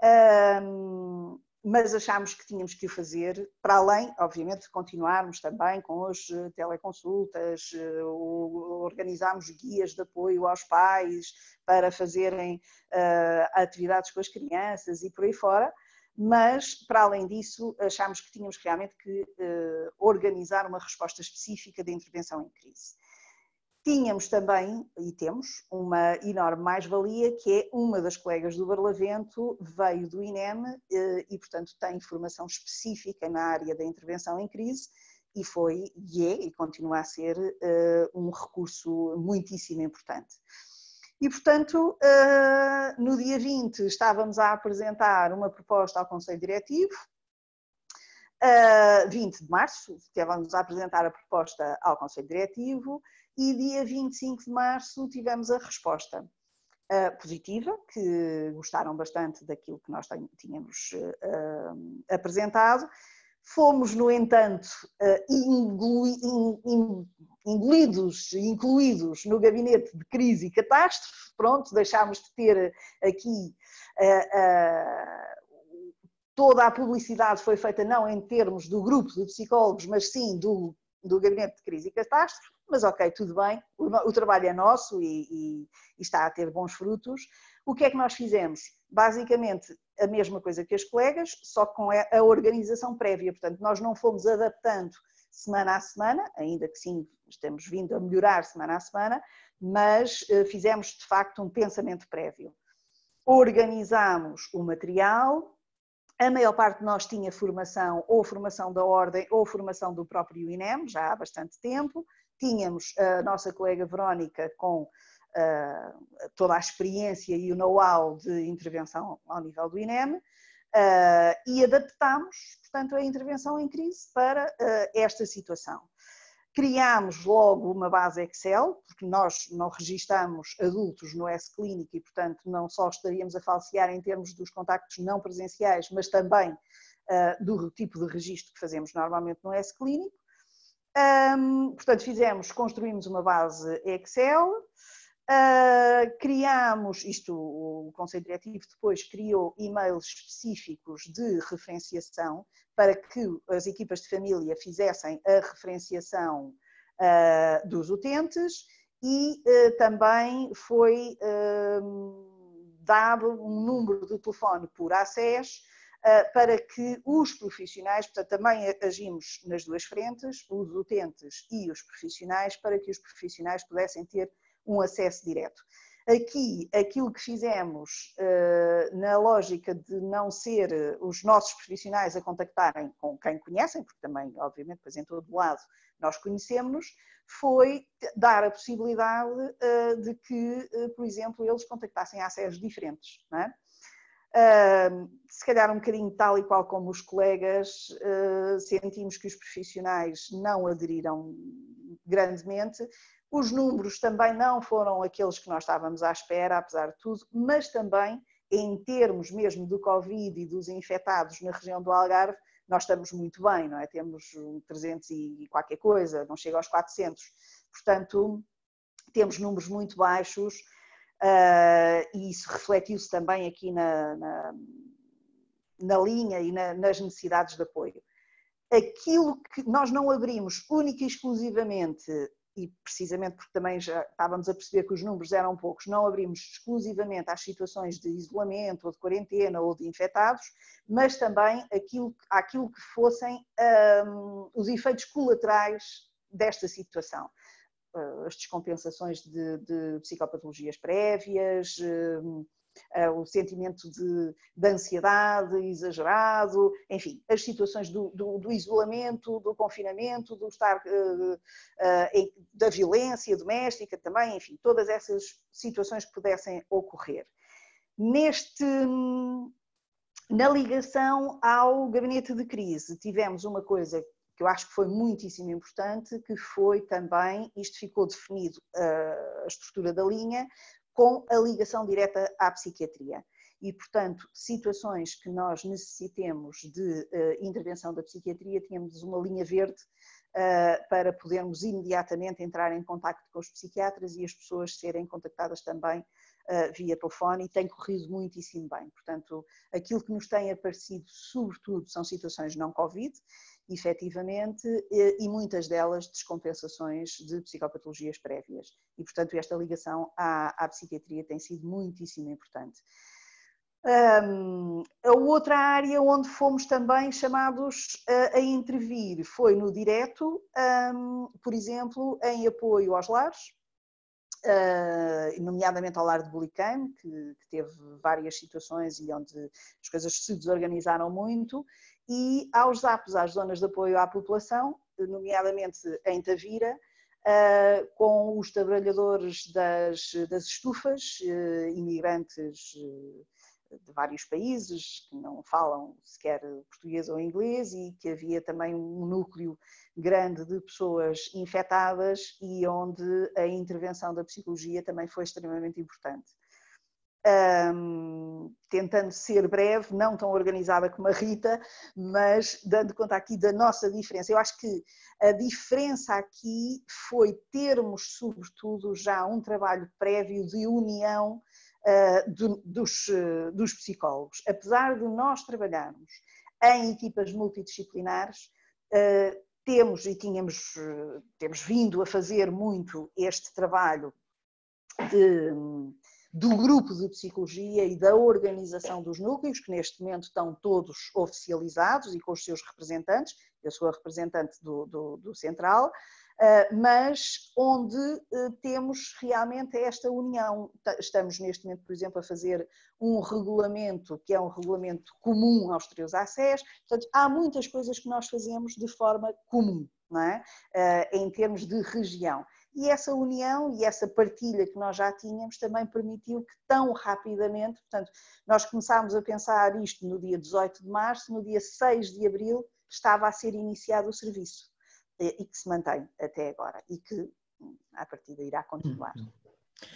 Ehm, mas achámos que tínhamos que o fazer, para além, obviamente, de continuarmos também com as eh, teleconsultas, eh, organizámos guias de apoio aos pais para fazerem uh, atividades com as crianças e por aí fora, mas, para além disso, achámos que tínhamos realmente que organizar uma resposta específica de intervenção em crise. Tínhamos também, e temos, uma enorme mais-valia, que é uma das colegas do Barlavento veio do INEM eh, e, portanto, tem formação específica na área da intervenção em crise e foi, e é, e continua a ser, eh, um recurso muitíssimo importante. E, portanto, eh, no dia 20 estávamos a apresentar uma proposta ao Conselho Diretivo, 20 de março, estávamos a apresentar a proposta ao Conselho Diretivo e dia 25 de março tivemos a resposta uh, positiva, que gostaram bastante daquilo que nós tínhamos uh, apresentado. Fomos, no entanto, engolidos, incluídos no gabinete de crise e catástrofe. Pronto, deixámos de ter aqui toda a publicidade foi feita não em termos do grupo de psicólogos, mas sim do, do gabinete de crise e catástrofe mas ok, tudo bem, o, o trabalho é nosso e, e, e, está a ter bons frutos. O que é que nós fizemos? Basicamente a mesma coisa que as colegas, só com a organização prévia, portanto, nós não fomos adaptando semana a semana, ainda que sim, estamos vindo a melhorar semana a semana, mas eh, fizemos de facto um pensamento prévio. Organizámos o material, a maior parte de nós tinha formação, ou formação da Ordem, ou formação do próprio INEM, já há bastante tempo, tínhamos a nossa colega Verónica com uh, toda a experiência e o know-how de intervenção ao nível do INEM, e adaptámos, portanto, a intervenção em crise para esta situação. Criámos logo uma base Excel, porque nós não registamos adultos no S-Clínico e, portanto, não só estaríamos a falsear em termos dos contactos não presenciais, mas também uh, do tipo de registro que fazemos normalmente no S-Clínico. Um, portanto, fizemos, construímos uma base Excel, uh, criámos, isto o Conselho Diretivo depois criou e-mails específicos de referenciação para que as equipas de família fizessem a referenciação uh, dos utentes e uh, também foi dado um número de telefone por ACES para que os profissionais, portanto, também agimos nas duas frentes, os utentes e os profissionais, para que os profissionais pudessem ter um acesso direto. Aqui, aquilo que fizemos uh, na lógica de não ser os nossos profissionais a contactarem com quem conhecem, porque também, obviamente, depois em todo lado nós conhecemos, foi dar a possibilidade de que, por exemplo, eles contactassem ACEs diferentes. Não é? Se calhar um bocadinho tal e qual como os colegas, uh, sentimos que os profissionais não aderiram grandemente. Os números também não foram aqueles que nós estávamos à espera, apesar de tudo, mas também em termos mesmo do Covid e dos infectados na região do Algarve, nós estamos muito bem, não é? Temos 300 e qualquer coisa, não chega aos 400. Portanto, temos números muito baixos e isso refletiu-se também aqui na, na, na linha e na, nas necessidades de apoio. Aquilo que nós não abrimos única e exclusivamente, e precisamente porque também já estávamos a perceber que os números eram poucos, não abrimos exclusivamente às situações de isolamento ou de quarentena ou de infectados, mas também aquilo, aquilo que fossem um, os efeitos colaterais desta situação. Eh, as descompensações de, de psicopatologias prévias, eh, eh, o sentimento de, de, ansiedade exagerado, enfim, as situações do, do, do isolamento, do confinamento, do estar, da violência doméstica também, enfim, todas essas situações que pudessem ocorrer. Neste, na ligação ao gabinete de crise, tivemos uma coisa que eu acho que foi muitíssimo importante, que foi também, isto ficou definido, a estrutura da linha, com a ligação direta à psiquiatria. E, portanto, situações que nós necessitemos de uh, intervenção da psiquiatria, tínhamos uma linha verde uh, para podermos imediatamente entrar em contato com os psiquiatras e as pessoas serem contactadas também via telefone e tem corrido muitíssimo bem. Portanto, aquilo que nos tem aparecido, sobretudo, são situações não Covid efetivamente, e muitas delas descompensações de psicopatologias prévias. E, portanto, esta ligação à, à psiquiatria tem sido muitíssimo importante. Um, a outra área onde fomos também chamados a, a intervir foi no direto, um, por exemplo, em apoio aos lares, uh, nomeadamente ao lar de Bulicane, que, que, teve várias situações e onde as coisas se desorganizaram muito, e aos APs, às zonas de apoio à população, nomeadamente em Tavira, Uh, com os trabalhadores das, das estufas, uh, imigrantes uh, de vários países que não falam sequer português ou inglês e que havia também um núcleo grande de pessoas infectadas e onde a intervenção da psicologia também foi extremamente importante um, tentando ser breve, não tão organizada como a Rita, mas dando conta aqui da nossa diferença. Eu acho que a diferença aqui foi termos, sobretudo, já um trabalho prévio de união uh, do, dos, uh, dos psicólogos. Apesar de nós trabalharmos em equipas multidisciplinares, uh, temos e tínhamos, temos vindo a fazer muito este trabalho de do grupo de psicologia e da organização dos núcleos, que neste momento estão todos oficializados e com os seus representantes, eu sou a representante do, do, do Central, eh, mas onde eh, temos realmente esta união. Estamos neste momento, por exemplo, a fazer um regulamento que é um regulamento comum aos três ACES, portanto, há muitas coisas que nós fazemos de forma comum. não é? Uh, em termos de região. E essa união e essa partilha que nós já tínhamos também permitiu que tão rapidamente, portanto, nós começámos a pensar isto no dia 18 de março, no dia 6 de abril estava a ser iniciado o serviço e que se mantém até agora e que a partir daí irá continuar. Uhum.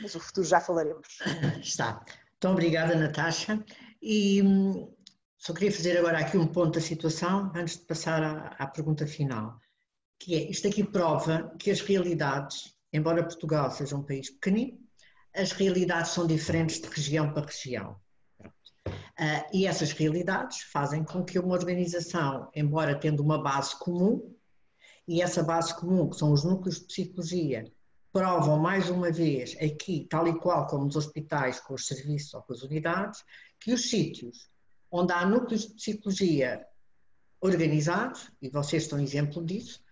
Mas o futuro já falaremos. Está. Então, obrigada, Natasha. E hum, só queria fazer agora aqui um ponto da situação, antes de passar à, à pergunta final, que é, isto aqui prova que as realidades, embora Portugal seja um país pequenino, as realidades são diferentes de região para região. Uh, e essas realidades fazem com que uma organização, embora tendo uma base comum, e essa base comum, que são os núcleos de psicologia, provam mais uma vez aqui, tal e qual como nos hospitais, com os serviços ou com as unidades, que os sítios onde há núcleos de psicologia organizados, e vocês são exemplo disso,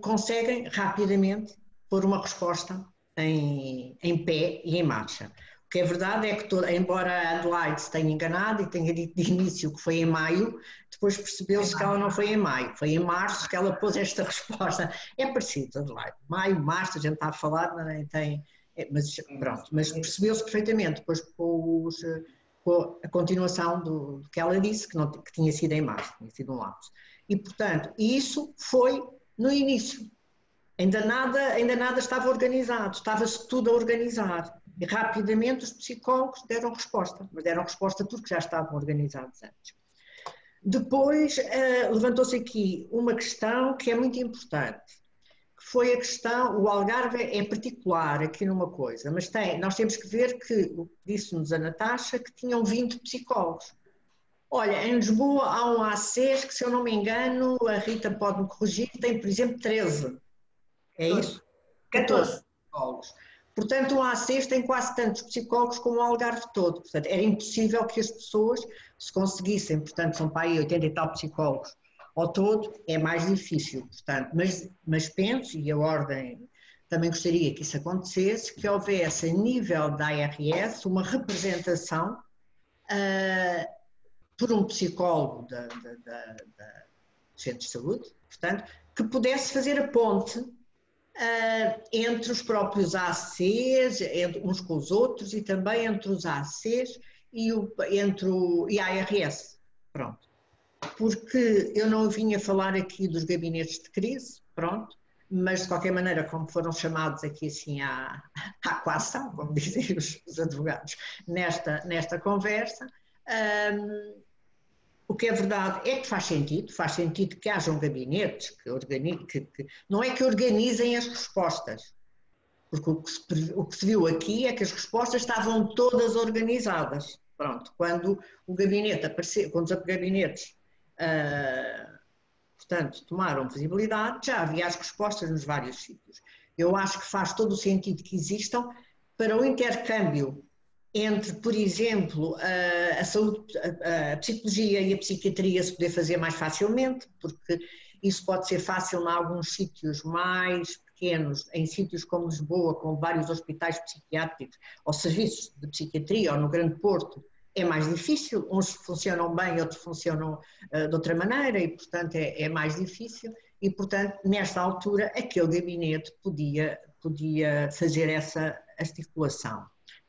conseguem rapidamente pôr uma resposta em, em pé e em marcha que é verdade é que, toda, embora a Adelaide se tenha enganado e tenha dito de início que foi em maio, depois percebeu-se que ela não foi em maio, foi em março que ela pôs esta resposta. É parecido, Adelaide. Maio, março, a gente está a falar, nem tem. É, mas pronto, mas percebeu-se perfeitamente depois com, os, com, a continuação do, do, que ela disse, que, não, que tinha sido em março, tinha sido um lapso. E, portanto, isso foi no início. Ainda nada, ainda nada estava organizado, estava-se tudo a organizar. E rapidamente os psicólogos deram resposta, mas deram resposta porque já estavam organizados antes. Depois uh, levantou-se aqui uma questão que é muito importante, que foi a questão, o Algarve é particular aqui numa coisa, mas tem, nós temos que ver que, disse-nos a Natasha, que tinham 20 psicólogos. Olha, em Lisboa há um ACES que, se eu não me engano, a Rita pode me corrigir, tem, por exemplo, 13. É isso? 14 psicólogos. Portanto, o ACES tem quase tantos psicólogos como o Algarve todo. Portanto, era impossível que as pessoas se conseguissem, portanto, são para aí 80 e tal psicólogos ao todo, é mais difícil. Portanto, mas, mas penso, e a Ordem também gostaria que isso acontecesse, que houvesse a nível da ARS uma representação uh, por um psicólogo da, da, da, da centro de saúde, portanto, que pudesse fazer a ponte uh, entre os próprios ACs, entre uns com os outros e também entre os ACs e, o, entre o, e a ARS. Pronto. Porque eu não vinha falar aqui dos gabinetes de crise, pronto, mas de qualquer maneira, como foram chamados aqui assim à, à coação, como dizem os, os advogados, nesta, nesta conversa, um, o que é verdade é que faz sentido, faz sentido que hajam gabinetes que, que, que não é que organizem as respostas, porque o que, se, o que, se, viu aqui é que as respostas estavam todas organizadas. Pronto, quando o gabinete apareceu, quando os gabinetes, uh, portanto, tomaram visibilidade, já havia as respostas nos vários sítios. Eu acho que faz todo o sentido que existam para o intercâmbio entre, por exemplo, a, a saúde, a, a, psicologia e a psiquiatria se poder fazer mais facilmente, porque isso pode ser fácil em alguns sítios mais pequenos, em sítios como Lisboa, com vários hospitais psiquiátricos ou serviços de psiquiatria, ou no Grande Porto, é mais difícil, uns funcionam bem, outros funcionam uh, de outra maneira e, portanto, é, é, mais difícil e, portanto, nesta altura, aquele gabinete podia, podia fazer essa articulação.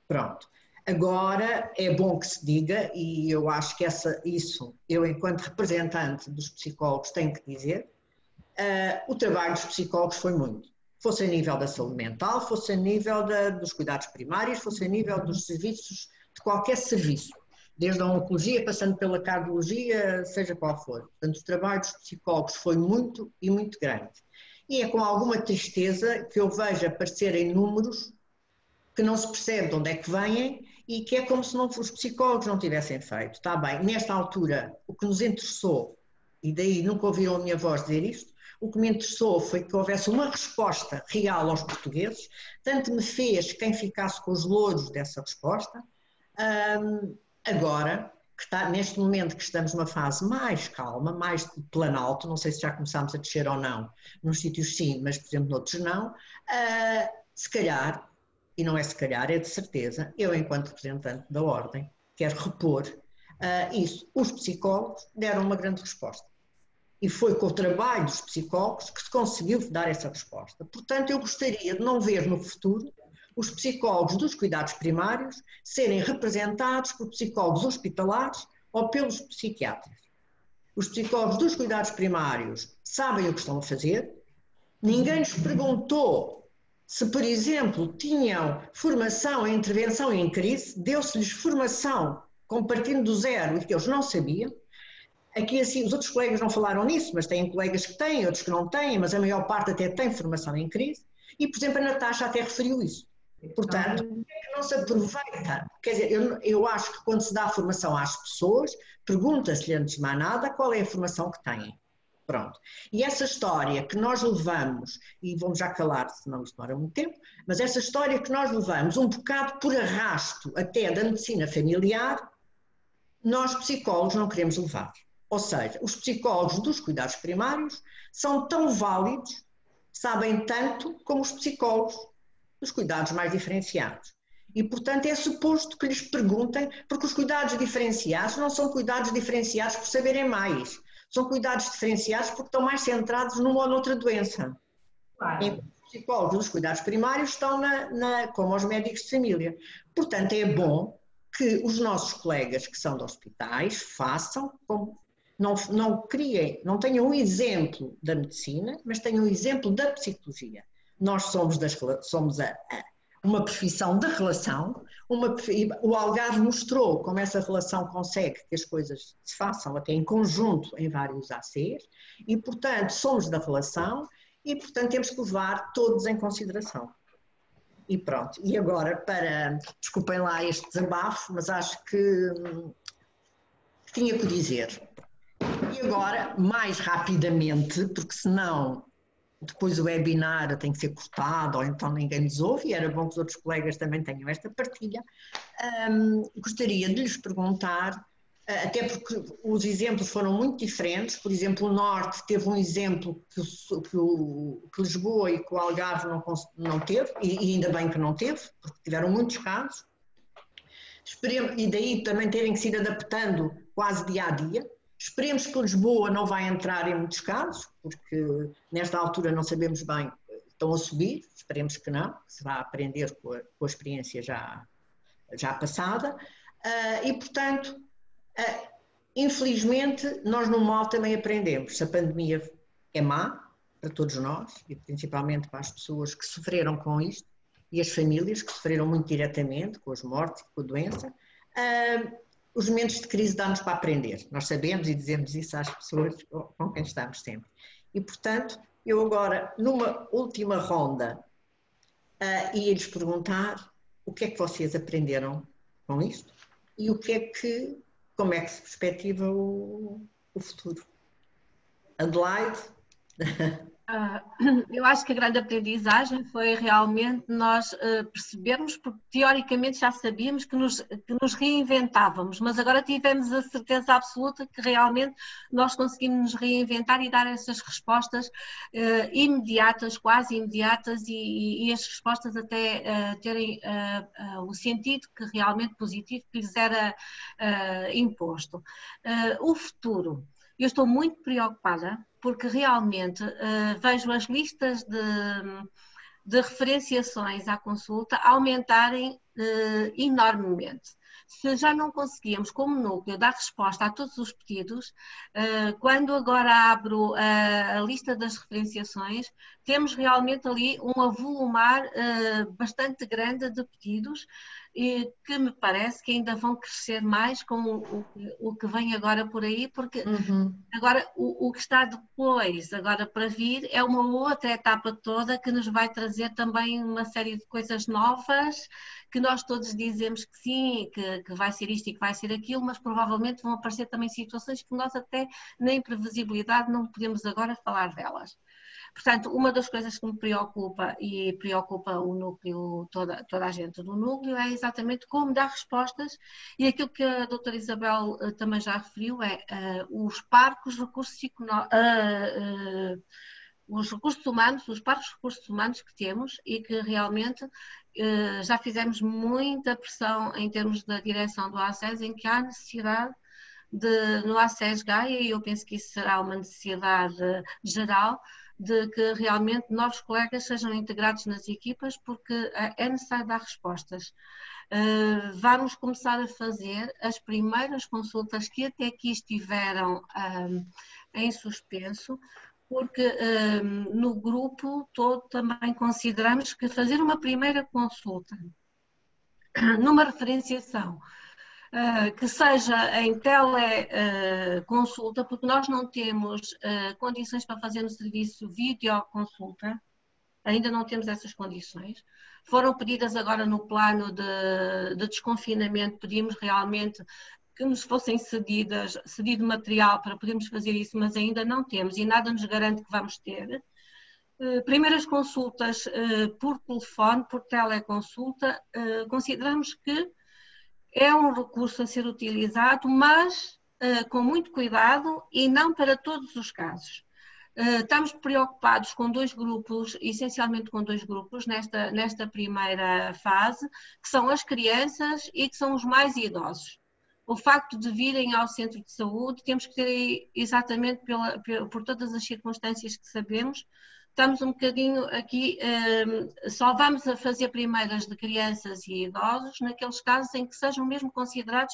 Pronto. Agora, é bom que se diga, e eu acho que essa, isso, eu enquanto representante dos psicólogos tenho que dizer, uh, o trabalho dos psicólogos foi muito. Fosse a nível da saúde mental, fosse a nível da, dos cuidados primários, fosse a nível dos serviços, de qualquer serviço, desde a oncologia, passando pela cardiologia, seja qual for. Portanto, o trabalho dos psicólogos foi muito e muito grande. E é com alguma tristeza que eu vejo aparecerem números que não se percebe de onde é que vêm e que é como se não, os psicólogos não tivessem feito. Está bem, nesta altura, o que nos interessou, e daí nunca ouviram a minha voz dizer isto, o que me interessou foi que houvesse uma resposta real aos portugueses, tanto me fez quem ficasse com os louros dessa resposta. Agora, que está, neste momento que estamos numa fase mais calma, mais de planalto, não sei se já começámos a descer ou não, nos sítios sim, mas por exemplo noutros não, uh, se calhar e não é se calhar, é de certeza, eu, enquanto representante da Ordem, quero repor uh, isso. Os psicólogos deram uma grande resposta. E foi com o trabalho dos psicólogos que se conseguiu dar essa resposta. Portanto, eu gostaria de não ver no futuro os psicólogos dos cuidados primários serem representados por psicólogos hospitalares ou pelos psiquiatras. Os psicólogos dos cuidados primários sabem o que estão a fazer, ninguém lhes perguntou se, por exemplo, tinham formação em intervenção em crise, deu-se-lhes formação compartilhando do zero e que eles não sabiam. Aqui, assim, os outros colegas não falaram nisso, mas têm colegas que têm, outros que não têm, mas a maior parte até tem formação em crise. E, por exemplo, a Natasha até referiu isso. Portanto, é que não se aproveita? Quer dizer, eu, eu acho que quando se dá formação às pessoas, pergunta-se-lhe antes de mais nada qual é a formação que têm. Pronto. E essa história que nós levamos, e vamos já calar, senão isto demora muito tempo, mas essa história que nós levamos um bocado por arrasto até da medicina familiar, nós psicólogos não queremos levar. Ou seja, os psicólogos dos cuidados primários são tão válidos, sabem tanto como os psicólogos dos cuidados mais diferenciados. E, portanto, é suposto que lhes perguntem, porque os cuidados diferenciados não são cuidados diferenciados por saberem mais, são cuidados diferenciados porque estão mais centrados numa ou noutra doença. Claro. E os psicólogos dos cuidados primários estão na, na, como os médicos de família. Portanto, é bom que os nossos colegas que são de hospitais façam, não, não criem, não tenham um exemplo da medicina, mas tenham um exemplo da psicologia. Nós somos, das, somos a, a, uma profissão de relação, uma, o Algarve mostrou como essa relação consegue que as coisas se façam até em conjunto em vários ACs e, portanto, somos da relação e, portanto, temos que levar todos em consideração. E pronto, e agora para, desculpem lá este desabafo, mas acho que tinha que dizer. E agora, mais rapidamente, porque senão depois o webinar tem que ser cortado ou então ninguém nos ouve e era bom que os outros colegas também tenham esta partilha. Um, gostaria de lhes perguntar, eh, até porque os exemplos foram muito diferentes, por exemplo, o Norte teve um exemplo que, que, o, que Lisboa e que o Algarve não, não teve, e, e, ainda bem que não teve, porque tiveram muitos casos. E daí também terem que se ir adaptando quase dia a dia. Esperemos que Lisboa não vai entrar em muitos casos, porque nesta altura não sabemos bem, estão a subir, esperemos que não, se vá aprender com a, com a experiência já, já passada. Uh, e, portanto, uh, infelizmente, nós no mal também aprendemos. Se a pandemia é má para todos nós, e principalmente para as pessoas que sofreram com isto, e as famílias que sofreram muito diretamente com as mortes, com a doença, uh, os momentos de crise dão-nos para aprender. Nós sabemos e dizemos isso às pessoas com quem estamos sempre. E, portanto, eu agora, numa última ronda, uh, ia-lhes perguntar o que é que vocês aprenderam com isto e o que é que, como é que se perspectiva o, o futuro. Adelaide? Ah, eu acho que a grande aprendizagem foi realmente nós uh, percebermos, porque teoricamente já sabíamos que nos, que nos reinventávamos, mas agora tivemos a certeza absoluta que realmente nós conseguimos nos reinventar e dar essas respostas uh, imediatas, quase imediatas, e, e, as respostas até uh, terem o sentido que realmente positivo que lhes era imposto. o futuro. Eu estou muito preocupada porque realmente uh, vejo as listas de, de, referenciações à consulta aumentarem uh, enormemente. Se já não conseguíamos, como núcleo, dar resposta a todos os pedidos, uh, quando agora abro a, a, lista das referenciações, temos realmente ali um avolumar bastante grande de pedidos e que me parece que ainda vão crescer mais com o, o, que vem agora por aí, porque uhum. agora o, o, que está depois, agora para vir, é uma outra etapa toda que nos vai trazer também uma série de coisas novas, que nós todos dizemos que sim, que, que vai ser isto e que vai ser aquilo, mas provavelmente vão aparecer também situações que nós até na imprevisibilidade não podemos agora falar delas. Portanto, uma das coisas que me preocupa e preocupa o núcleo, toda, toda a gente do núcleo, é exatamente como dar respostas. E aquilo que a doutora Isabel uh, também já referiu é uh, os parcos recursos uh, os recursos humanos, os parcos recursos humanos que temos e que realmente já fizemos muita pressão em termos da direção do ACES em que há necessidade de, no ACES Gaia, e eu penso que isso será uma necessidade geral, de que realmente novos colegas sejam integrados nas equipas, porque eh, é necessário dar respostas. Uh, vamos começar a fazer as primeiras consultas que até aqui estiveram um, em suspenso, porque um, no grupo todo também consideramos que fazer uma primeira consulta numa referenciação uh, que seja em teleconsulta, uh, porque nós não temos uh, condições para fazer no serviço videoconsulta, ainda não temos essas condições. Foram pedidas agora no plano de, de desconfinamento, pedimos realmente que nos fossem cedidas, cedido material para podermos fazer isso, mas ainda não temos e nada nos garante que vamos ter. Primeiras consultas por telefone, por teleconsulta, consideramos que é um recurso a ser utilizado, mas com muito cuidado e não para todos os casos. Estamos preocupados com dois grupos, essencialmente com dois grupos, nesta, nesta primeira fase, que são as crianças e que são os mais idosos o facto de virem ao centro de saúde, temos que ter exatamente pela, por todas as circunstâncias que sabemos, estamos um bocadinho aqui, um, só vamos a fazer primeiras de crianças e idosos naqueles casos em que sejam mesmo considerados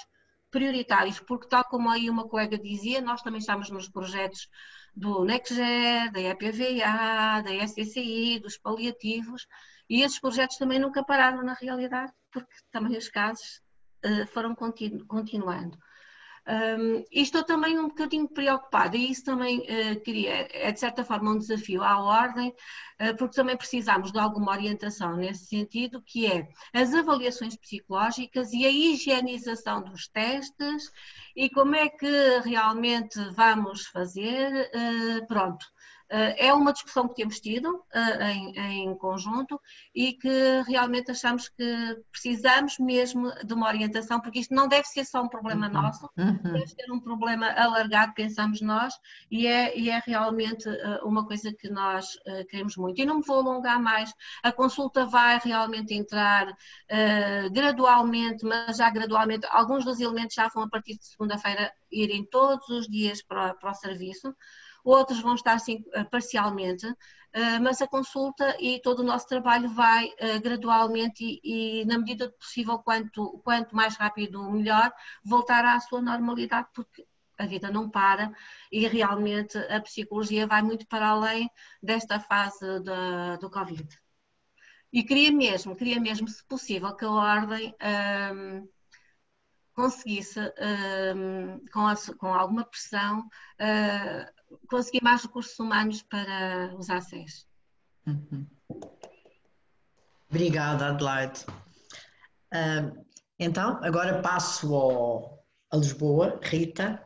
prioritários, porque tal como aí uma colega dizia, nós também estamos nos projetos do NextGer, da EPVA, da SCCI, dos paliativos, e esses projetos também nunca pararam na realidade, porque também os casos eh, foram continu continuando. Um, e estou também um bocadinho preocupada, e isso também uh, queria, é de certa forma um desafio à ordem, porque também precisamos de alguma orientação nesse sentido, que é as avaliações psicológicas e a higienização dos testes e como é que realmente vamos fazer, uh, pronto. Eh, é uma discussão que temos tido em, em, conjunto e que realmente achamos que precisamos mesmo de uma orientação, porque isto não deve ser só um problema uhum. nosso, uhum. deve ser um problema alargado, pensamos nós, e é, e é realmente uma coisa que nós queremos muito. E não me vou alongar mais, a consulta vai realmente entrar uh, gradualmente, mas já gradualmente, alguns dos elementos já vão a partir de segunda-feira irem todos os dias para, para o serviço. Outros vão estar sim, eh, parcialmente, eh, mas a consulta e todo o nosso trabalho vai gradualmente e, e, na medida do possível, quanto, quanto mais rápido melhor, voltar à sua normalidade, porque a vida não para e realmente a psicologia vai muito para além desta fase do Covid. E queria mesmo, queria mesmo, se possível, que a Ordem um, conseguisse, um, com, a, com, alguma pressão, uh, conseguir mais recursos humanos para os ACES. Uhum. Obrigada, Adelaide. Uh, então, agora passo ao, a Lisboa. Rita,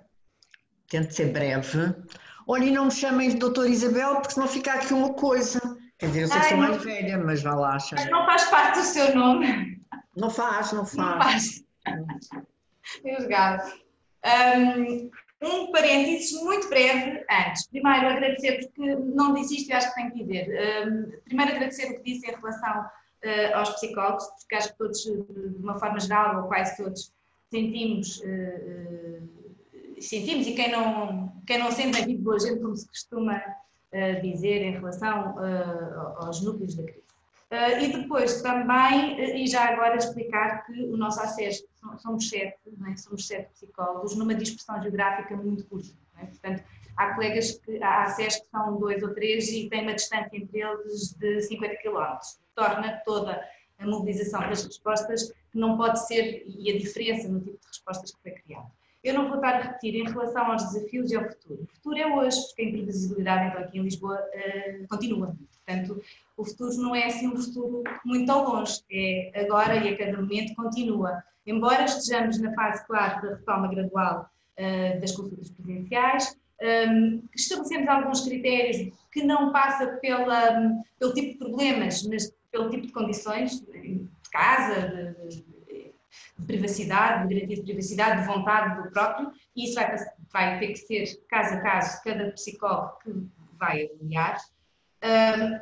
tento ser breve. Olha, e não me chamem de doutora Isabel, porque senão fica aqui uma coisa. Quer dizer, eu sei Ai, que sou mais velha, mas vá lá. Mas não faz parte do seu nome. Não faz, não faz. Não faz. Deus um, um parênteses muito breve antes. Primeiro, agradecer, porque não desisto e acho que tenho que dizer. Um, primeiro, agradecer o que disse em relação uh, aos psicólogos, porque acho que todos, de uma forma geral, ou quase todos, sentimos, uh, sentimos e quem não, quem não sente a vida boa gente, como se costuma uh, dizer, em relação aos núcleos da crise. Uh, e depois também, uh, e já agora explicar que o nosso acesso, somos sete, é? somos sete psicólogos, numa dispersão geográfica muito curta. É? Portanto, há colegas que há acesso que são dois ou três e tem uma distância entre eles de 50 km. Torna toda a mobilização das respostas que não pode ser, e a diferença no tipo de respostas que foi criado. Eu não vou estar a repetir em relação aos desafios e ao futuro. O futuro é hoje, porque a imprevisibilidade então aqui em Lisboa uh, continua. Portanto, o futuro não é assim um futuro muito ao longe, é agora e a cada momento continua. Embora estejamos na fase, claro, da retoma gradual uh, das consultas presenciais, um, ehm, estabelecemos alguns critérios que não passa pela, pelo tipo de problemas, mas pelo tipo de condições, de casa, de, de, de privacidade, de garantia de privacidade, de vontade do próprio, e isso vai, vai ter que ser caso a caso, cada psicólogo que vai avaliar.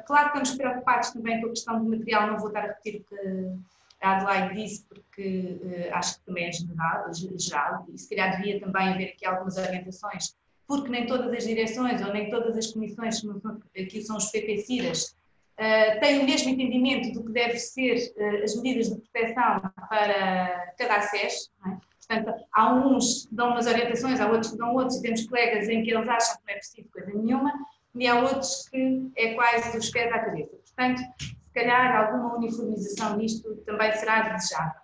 Claro que estamos preocupados também com a questão do material, não vou estar a repetir o que, a Adelaide disse, porque uh, acho que também é geral, geral, e se calhar devia também haver aqui algumas orientações, porque nem todas as direções ou nem todas as comissões, aqui são os PPCIRAs, uh, têm o mesmo entendimento do que deve ser uh, as medidas de proteção para cada acesso. É? Portanto, há uns que dão umas orientações, há outros que dão outros, e temos colegas em que eles acham que não é preciso coisa nenhuma, e há outros que é quase dos pés à cabeça. Portanto, se calhar alguma uniformização nisto também será desejada.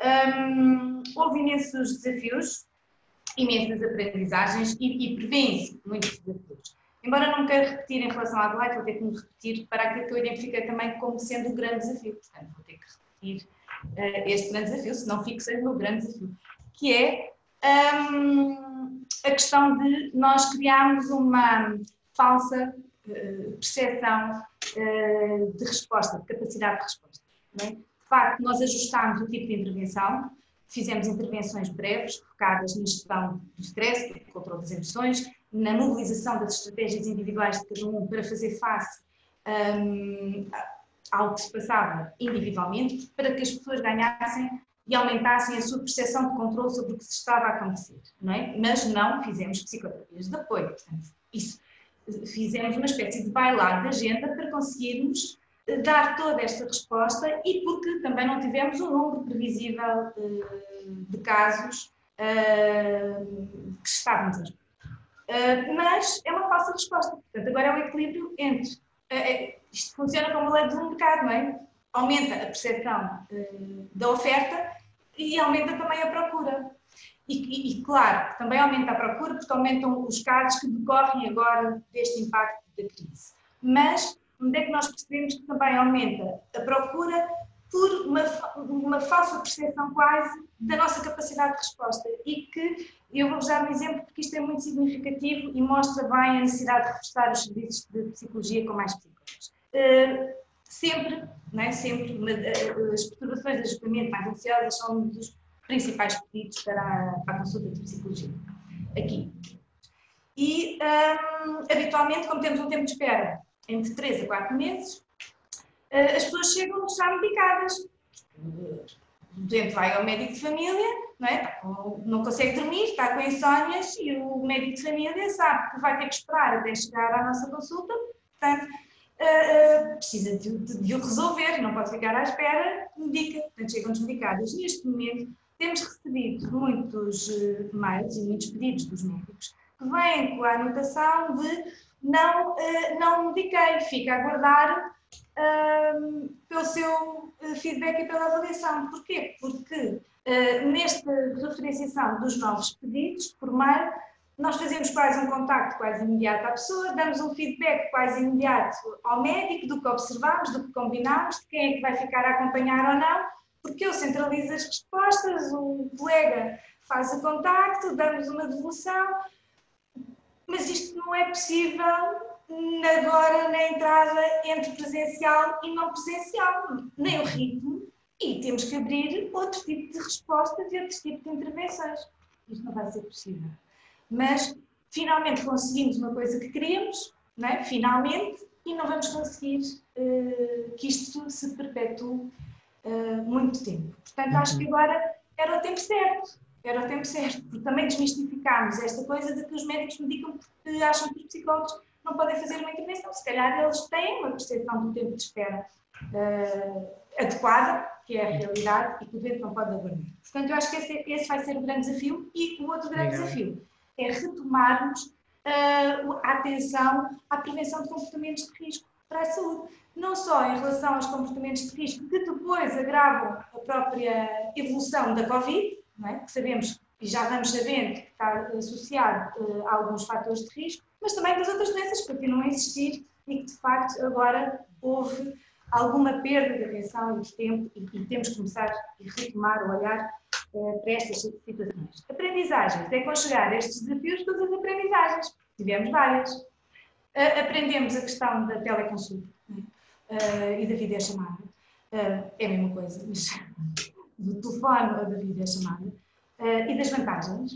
Um, houve imensos desafios, imensas aprendizagens e, e prevêem-se muitos desafios. Embora não queira repetir em relação à Adelaide, vou ter que me repetir para aquilo que eu identifiquei também como sendo um grande desafio. Portanto, vou ter que repetir uh, este grande desafio, se não fico sem o grande desafio, que é um, a questão de nós criarmos uma falsa uh, percepção uh, de resposta, de capacidade de resposta. É? De facto, nós ajustámos o tipo de intervenção, fizemos intervenções breves, focadas na gestão do stress, do controle das emoções, na mobilização das estratégias individuais de cada um para fazer face um, ao que se passava individualmente, para que as pessoas ganhassem e aumentassem a sua percepção de controle sobre o que se estava a acontecer, não é? Mas não fizemos psicoterapias de apoio, portanto, isso fizemos uma espécie de bailar de agenda para conseguirmos eh, dar toda esta resposta e porque também não tivemos um número previsível eh, de casos eh, que estávamos a esperar. Mas é uma falsa resposta. Portanto, agora é o equilíbrio entre. Isto funciona como lei do mercado, não é? Aumenta a percepção da oferta e aumenta também a procura. E, e, e, claro, também aumenta a procura, porque aumentam os casos que decorrem agora deste impacto da crise. Mas onde é que nós percebemos que também aumenta a procura por uma, uma falsa percepção quase da nossa capacidade de resposta e que eu vou-vos dar um exemplo porque isto é muito significativo e mostra bem a necessidade de reforçar os serviços de psicologia com mais psicólogos. Uh, sempre, não é? sempre uma, uh, as perturbações de ajustamento mais ansiosas são um dos principais pedidos para a, para a consulta de psicologia, aqui. E, um, habitualmente, como temos um tempo de espera entre 3 a 4 meses, as pessoas chegam já medicadas. O doente vai ao médico de família, não, é? Não consegue dormir, está com insónias e o médico de família sabe que vai ter que esperar até chegar à nossa consulta, portanto, uh, precisa de, de, de, o resolver, não pode ficar à espera, medica. Portanto, chegam medicadas. Neste momento, temos recebido muitos uh, mails e muitos pedidos dos médicos que vêm com a anotação de não, uh, não mediquei, fica a aguardar uh, pelo seu feedback e pela avaliação. Porquê? Porque nesta referenciação dos novos pedidos por mail, nós fazemos quase um contacto quase imediato à pessoa, damos um feedback quase imediato ao médico do que observamos, do que combinamos, de quem é que vai ficar a acompanhar ou não, porque eu centralizo as respostas, o colega faz o contacto, damos uma devolução, mas isto não é possível agora na entrada entre presencial e não presencial, nem o ritmo, e temos que abrir outro tipo de respostas e outro tipo de intervenções. Isto não vai ser possível. Mas finalmente conseguimos uma coisa que queríamos, não é? finalmente, e não vamos conseguir uh, que isto se perpetue uh, muito tempo. Portanto, acho que uhum. agora era o tempo certo, era o tempo certo, porque também desmistificámos esta coisa de que os médicos medicam porque acham que os psicólogos não podem fazer uma intervenção. Se calhar eles têm uma percepção do tempo de espera uh, adequada, que é a realidade, e que o doente não pode aguardar. Portanto, eu acho que esse, esse, vai ser o grande desafio. E o outro grande Obrigado. desafio é retomarmos uh, a atenção à prevenção de comportamentos de risco para a saúde não só em relação aos comportamentos de risco que depois agravam a própria evolução da Covid, é? que sabemos e já vamos sabendo que está associado uh, a alguns fatores de risco, mas também das outras doenças que continuam a existir e que de facto agora houve alguma perda de atenção e de tempo e, e temos que começar a retomar o olhar uh, para estas situações. Aprendizagens, é conchegar estes desafios todas as aprendizagens, tivemos várias. Uh, aprendemos a questão da teleconsulta. É? uh, e da videochamada. Uh, é a mesma coisa, mas do telefone ou da videochamada. Uh, e das vantagens.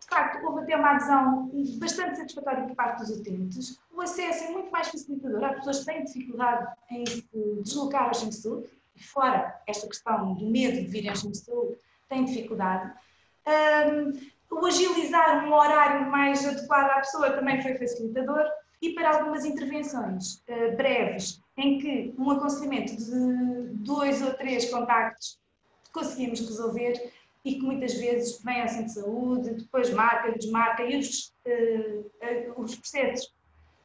De facto, houve até uma adesão bastante satisfatória por parte dos utentes. O acesso é muito mais facilitador. Há pessoas que têm dificuldade em se deslocar ao centro de saúde, e fora esta questão do medo de vir em de saúde, têm dificuldade. Um, o agilizar um horário mais adequado à pessoa também foi facilitador e para algumas intervenções uh, breves, em que um aconselhamento de dois ou três contactos conseguimos resolver e que muitas vezes vem ao centro de saúde, depois marca, desmarca e os, uh, os processos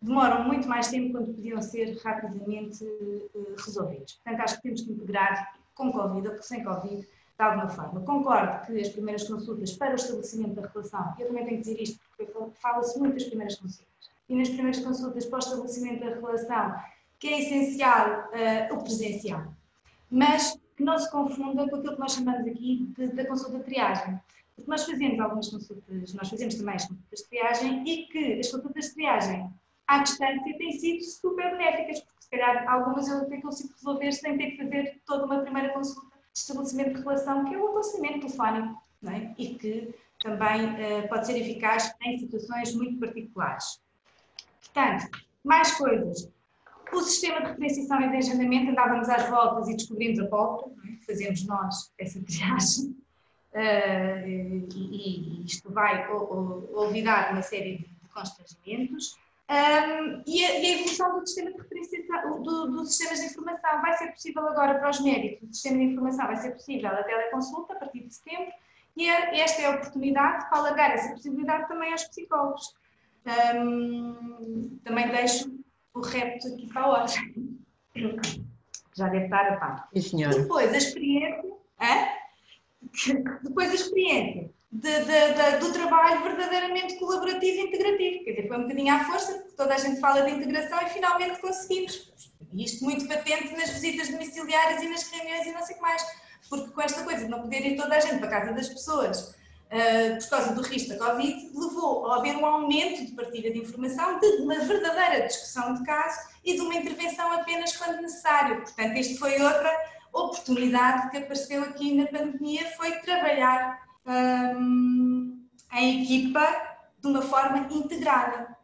demoram muito mais tempo quando podiam ser rapidamente uh, resolvidos. Portanto, acho que temos que integrar com Covid ou sem Covid de alguma forma. Concordo que as primeiras consultas para o estabelecimento da relação, eu também tenho que dizer isto porque fala-se muito das primeiras consultas, e nas primeiras consultas para o estabelecimento da relação, que é essencial uh, o presencial, mas que não se confunda com aquilo que nós chamamos aqui da consulta de triagem. Porque nós fazemos algumas consultas, nós fazemos também as consultas de triagem e que as consultas de triagem à distância têm sido super benéficas, porque se calhar algumas eu até consigo resolver sem ter que fazer toda uma primeira consulta de estabelecimento de relação, que é o aconselhamento telefónico, é? e que também uh, pode ser eficaz em situações muito particulares. Portanto, mais coisas. O sistema de referenciação e de agendamento, andávamos às voltas e descobrimos a pólvora, é? fazemos nós essa triagem, uh, e, e, isto vai olvidar uma série de constrangimentos. Um, e, a, e, a, evolução do sistema de referenciação, do, dos sistemas de informação vai ser possível agora para os médicos, o sistema de informação vai ser possível a teleconsulta a partir de setembro e é, esta é a oportunidade para alargar essa possibilidade também aos psicólogos. Um, também deixo o repto aqui para a hora. Já deve estar a par. Depois a experiência, é? depois a experiência de, de, de, do trabalho verdadeiramente colaborativo e integrativo. Quer dizer, foi um bocadinho à força, porque toda a gente fala de integração e finalmente conseguimos. Isto muito patente nas visitas domiciliárias e nas reuniões e não sei o que mais. Porque com esta coisa de não poder ir toda a gente para a casa das pessoas uh, por causa do risco da Covid, levou a haver um aumento de partilha de informação, de uma verdadeira discussão de caso e de uma intervenção apenas quando necessário. Portanto, isto foi outra oportunidade que apareceu aqui na pandemia, foi trabalhar em equipa de uma forma integrada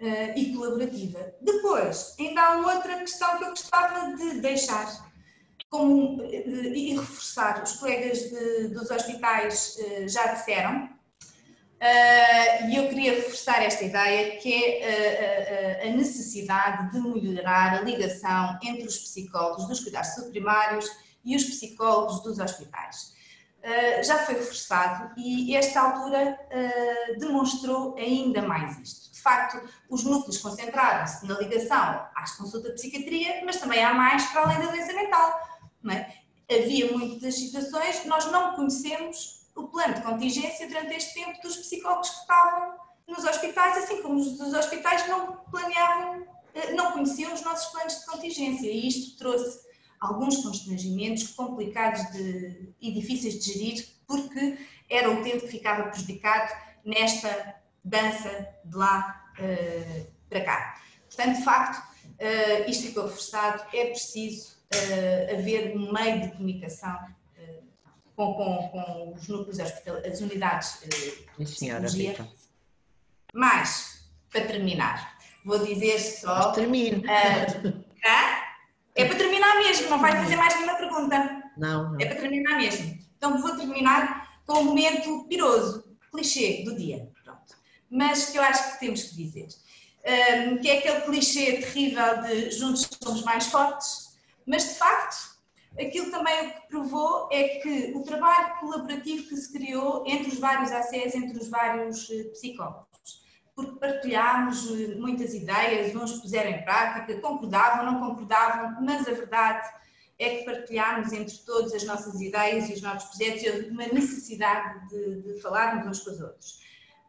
uh, e colaborativa. Depois, ainda há outra questão que eu gostava de deixar como, uh, e reforçar. Os colegas de, dos hospitais uh, já disseram, e eu queria reforçar esta ideia, que é a necessidade de melhorar a ligação entre os psicólogos dos cuidados subprimários e os psicólogos dos hospitais. Eh, já foi reforçado e esta altura demonstrou ainda mais isto. De facto, os núcleos concentraram-se na ligação às consultas de psiquiatria, mas também há mais para além da doença mental. É? Havia muitas situações, nós não conhecemos o plano de contingência durante este tempo dos psicólogos que estavam nos hospitais, assim como os hospitais não planeavam, eh, não conheciam os nossos planos de contingência e isto trouxe alguns constrangimentos complicados de, e difíceis de gerir, porque era o tempo que ficava prejudicado nesta dança de lá uh, para cá. Portanto, de facto, uh, isto ficou reforçado, é preciso uh, haver um meio de comunicação com, com, com, os núcleos as unidades de psicologia. Mas, para terminar, vou dizer só... termine. É para terminar mesmo, não vai fazer mais nenhuma pergunta. Não, não. É para terminar mesmo. Então vou terminar com um momento piroso, clichê do dia. Pronto. Mas que eu acho que temos que dizer. Um, que é aquele clichê terrível de juntos somos mais fortes, mas de facto aquilo também o que provou é que o trabalho colaborativo que se criou entre os vários ACEs, entre os vários eh, psicólogos, porque partilhámos eh, muitas ideias, uns puseram em prática, concordavam, não concordavam, mas a verdade é que partilhámos entre todos as nossas ideias e os nossos projetos e uma necessidade de, de falarmos uns com os outros.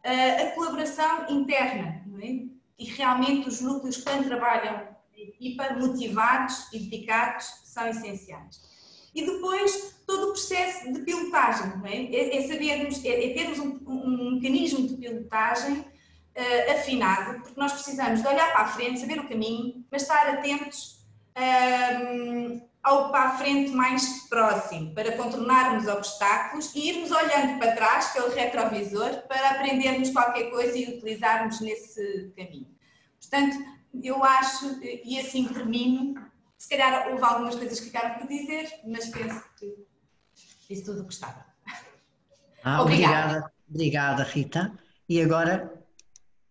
Uh, a colaboração interna, é? e realmente os núcleos que trabalham equipa, motivados e dedicados, são essenciais. E depois todo o processo de pilotagem, é? É, é? sabermos, é, é termos um, um mecanismo de pilotagem uh, afinado, porque nós precisamos de olhar para a frente, saber o caminho, mas estar atentos um, ao para a frente mais próximo, para contornarmos obstáculos e irmos olhando para trás pelo retrovisor para aprendermos qualquer coisa e utilizarmos nesse caminho. Portanto, eu acho, e assim termino, Se calhar houve algumas coisas que ficaram por dizer, mas penso que disse tudo o que estava. Ah, obrigada. obrigada, Rita. E agora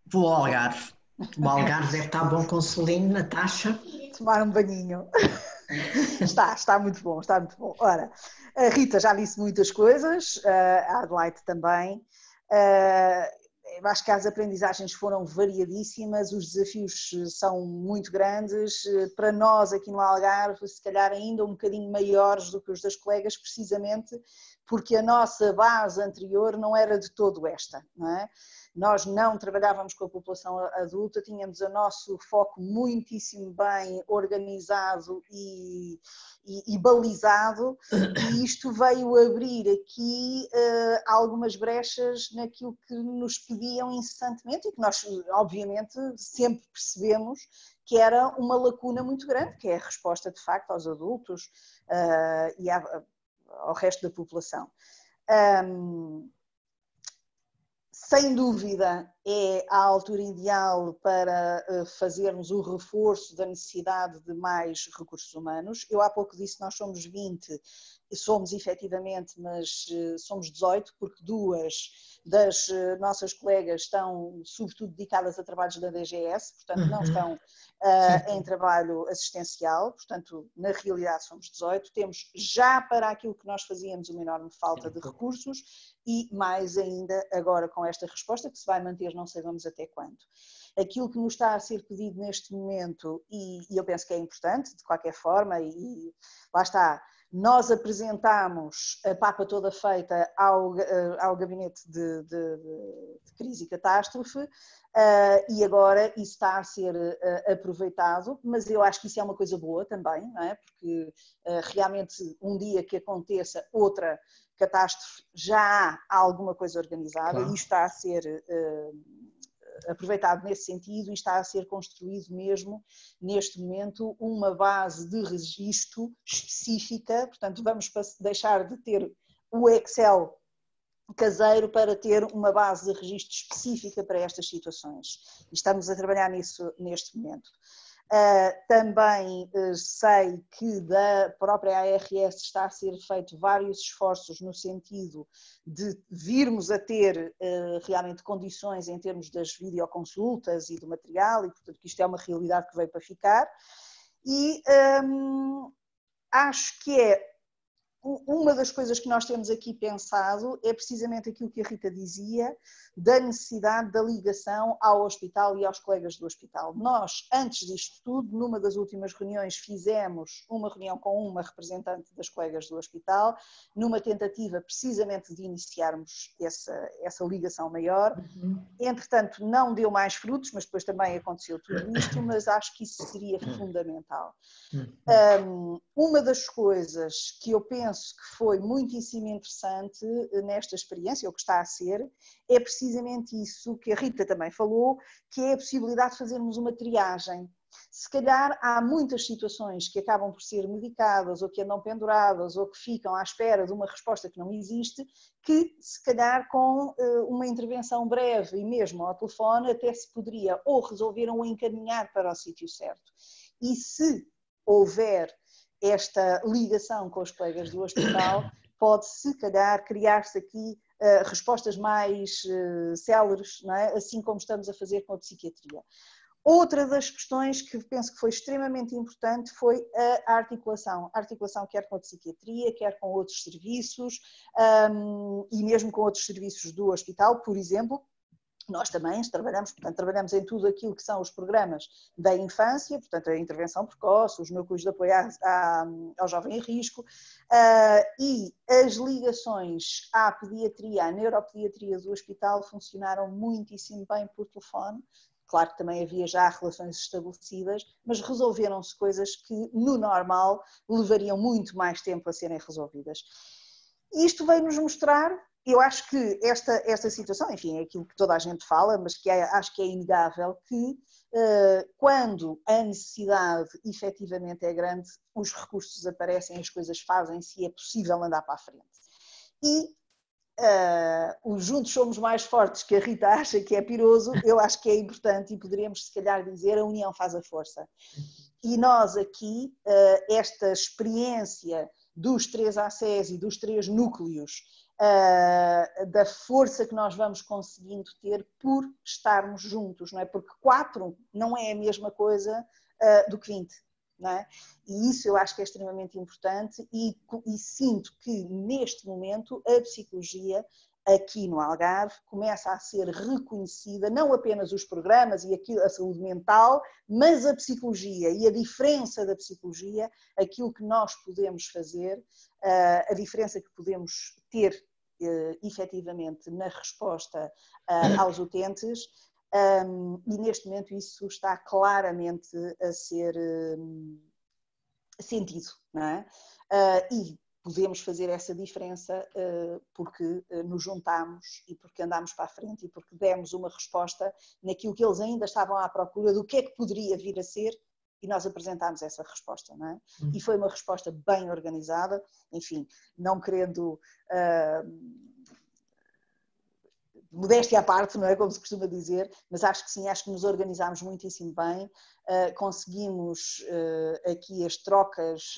vou ao Algarve. O Algarve deve estar bom com solinho, Natasha. Tomar um banhinho. está, está muito bom, está muito bom. Ora, a Rita já disse muitas coisas, a Adelaide também. Eu acho que as aprendizagens foram variadíssimas, os desafios são muito grandes. Para nós aqui no Algarve, se calhar ainda um bocadinho maiores do que os das colegas, precisamente porque a nossa base anterior não era de todo esta, não é? Nós não trabalhávamos com a população adulta, tínhamos o nosso foco muitíssimo bem organizado e, e, e balizado, e isto veio abrir aqui uh, algumas brechas naquilo que nos pediam incessantemente e que nós, obviamente, sempre percebemos que era uma lacuna muito grande, que é a resposta de facto aos adultos uh, e à, ao resto da população. Um, sem dúvida, é a altura ideal para eh, fazermos o reforço da necessidade de mais recursos humanos. Eu há pouco disse que nós somos 20, somos efetivamente, mas eh, somos 18, porque duas das eh, nossas colegas estão, sobretudo, dedicadas a trabalhos da DGS, portanto, não uhum. estão uh, em trabalho assistencial, portanto, na realidade somos 18. Temos já para aquilo que nós fazíamos uma enorme falta de recursos e mais ainda agora com esta resposta que se vai manter não sabemos até quando. Aquilo que nos está a ser pedido neste momento, e, e eu penso que é importante de qualquer forma, e, e lá está, nós apresentámos a papa toda feita ao, eh, ao gabinete de, de, de crise e catástrofe uh, e agora isso está a ser uh, aproveitado, mas eu acho que isso é uma coisa boa também, não é? porque uh, realmente um dia que aconteça outra catástrofe já há alguma coisa organizada claro. e está a ser aproveitado nesse sentido e está a ser construído mesmo neste momento uma base de registro específica, portanto vamos deixar de ter o Excel caseiro para ter uma base de registro específica para estas situações. Estamos a trabalhar nisso neste momento. Uh, também uh, sei que da própria ARS está a ser feito vários esforços no sentido de virmos a ter uh, realmente condições em termos das videoconsultas e do material, e portanto que isto é uma realidade que veio para ficar. E acho que é uma das coisas que nós temos aqui pensado é precisamente aquilo que a Rita dizia, da necessidade da ligação ao hospital e aos colegas do hospital. Nós, antes disto tudo, numa das últimas reuniões, fizemos uma reunião com uma representante das colegas do hospital, numa tentativa precisamente de iniciarmos essa, essa ligação maior. Uhum. Entretanto, não deu mais frutos, mas depois também aconteceu tudo isto, mas acho que isso seria fundamental. Uhum. Um, uma das coisas que eu penso que foi muitíssimo interessante nesta experiência, ou que está a ser, é precisamente isso que a Rita também falou, que é a possibilidade de fazermos uma triagem. Se calhar há muitas situações que acabam por ser medicadas ou que andam penduradas ou que ficam à espera de uma resposta que não existe, que se calhar com eh, uma intervenção breve e mesmo ao telefone até se poderia ou resolver ou encaminhar para o sítio certo. E se houver esta ligação com os colegas do hospital, pode se calhar criar-se aqui uh, respostas mais uh, céleres, é? assim como estamos a fazer com a psiquiatria. Outra das questões que penso que foi extremamente importante foi a articulação. A articulação quer com a psiquiatria, quer com outros serviços um, e mesmo com outros serviços do hospital, por exemplo, nós também trabalhamos, portanto, trabalhamos em tudo aquilo que são os programas da infância, portanto, a intervenção precoce, os núcleos de apoio ao jovem em risco, uh, e as ligações à pediatria, à neuropediatria do hospital funcionaram muitíssimo bem por telefone. Claro que também havia já relações estabelecidas, mas resolveram-se coisas que, no normal, levariam muito mais tempo a serem resolvidas. Isto veio-nos mostrar eu acho que esta, esta situação, enfim, é aquilo que toda a gente fala, mas que é, acho que é inegável que uh, quando a necessidade efetivamente é grande, os recursos aparecem, as coisas fazem-se e é possível andar para a frente. E uh, os juntos somos mais fortes, que a Rita acha que é piroso, eu acho que é importante e poderíamos se calhar dizer a união faz a força. e nós aqui, esta experiência dos três ACES e dos três núcleos, da força que nós vamos conseguindo ter por estarmos juntos, não é? Porque quatro não é a mesma coisa do que 20. É? E isso eu acho que é extremamente importante e, e, sinto que neste momento a psicologia aqui no Algarve começa a ser reconhecida não apenas os programas e a saúde mental, mas a psicologia e a diferença da psicologia, aquilo que nós podemos fazer, eh, a diferença que podemos ter eh, efetivamente na resposta eh, aos utentes um, e neste momento isso está claramente a ser um, sentido, não é? E podemos fazer essa diferença uh, porque uh, nos juntamos e porque andamos para a frente e porque demos uma resposta naquilo que eles ainda estavam à procura do que é que poderia vir a ser e nós apresentámos essa resposta, não é? Hum. E foi uma resposta bem organizada, enfim, não querendo uh, modéstia à parte, não é como se costuma dizer, mas acho que sim, acho que nos organizámos muitíssimo bem, uh, conseguimos uh, aqui as trocas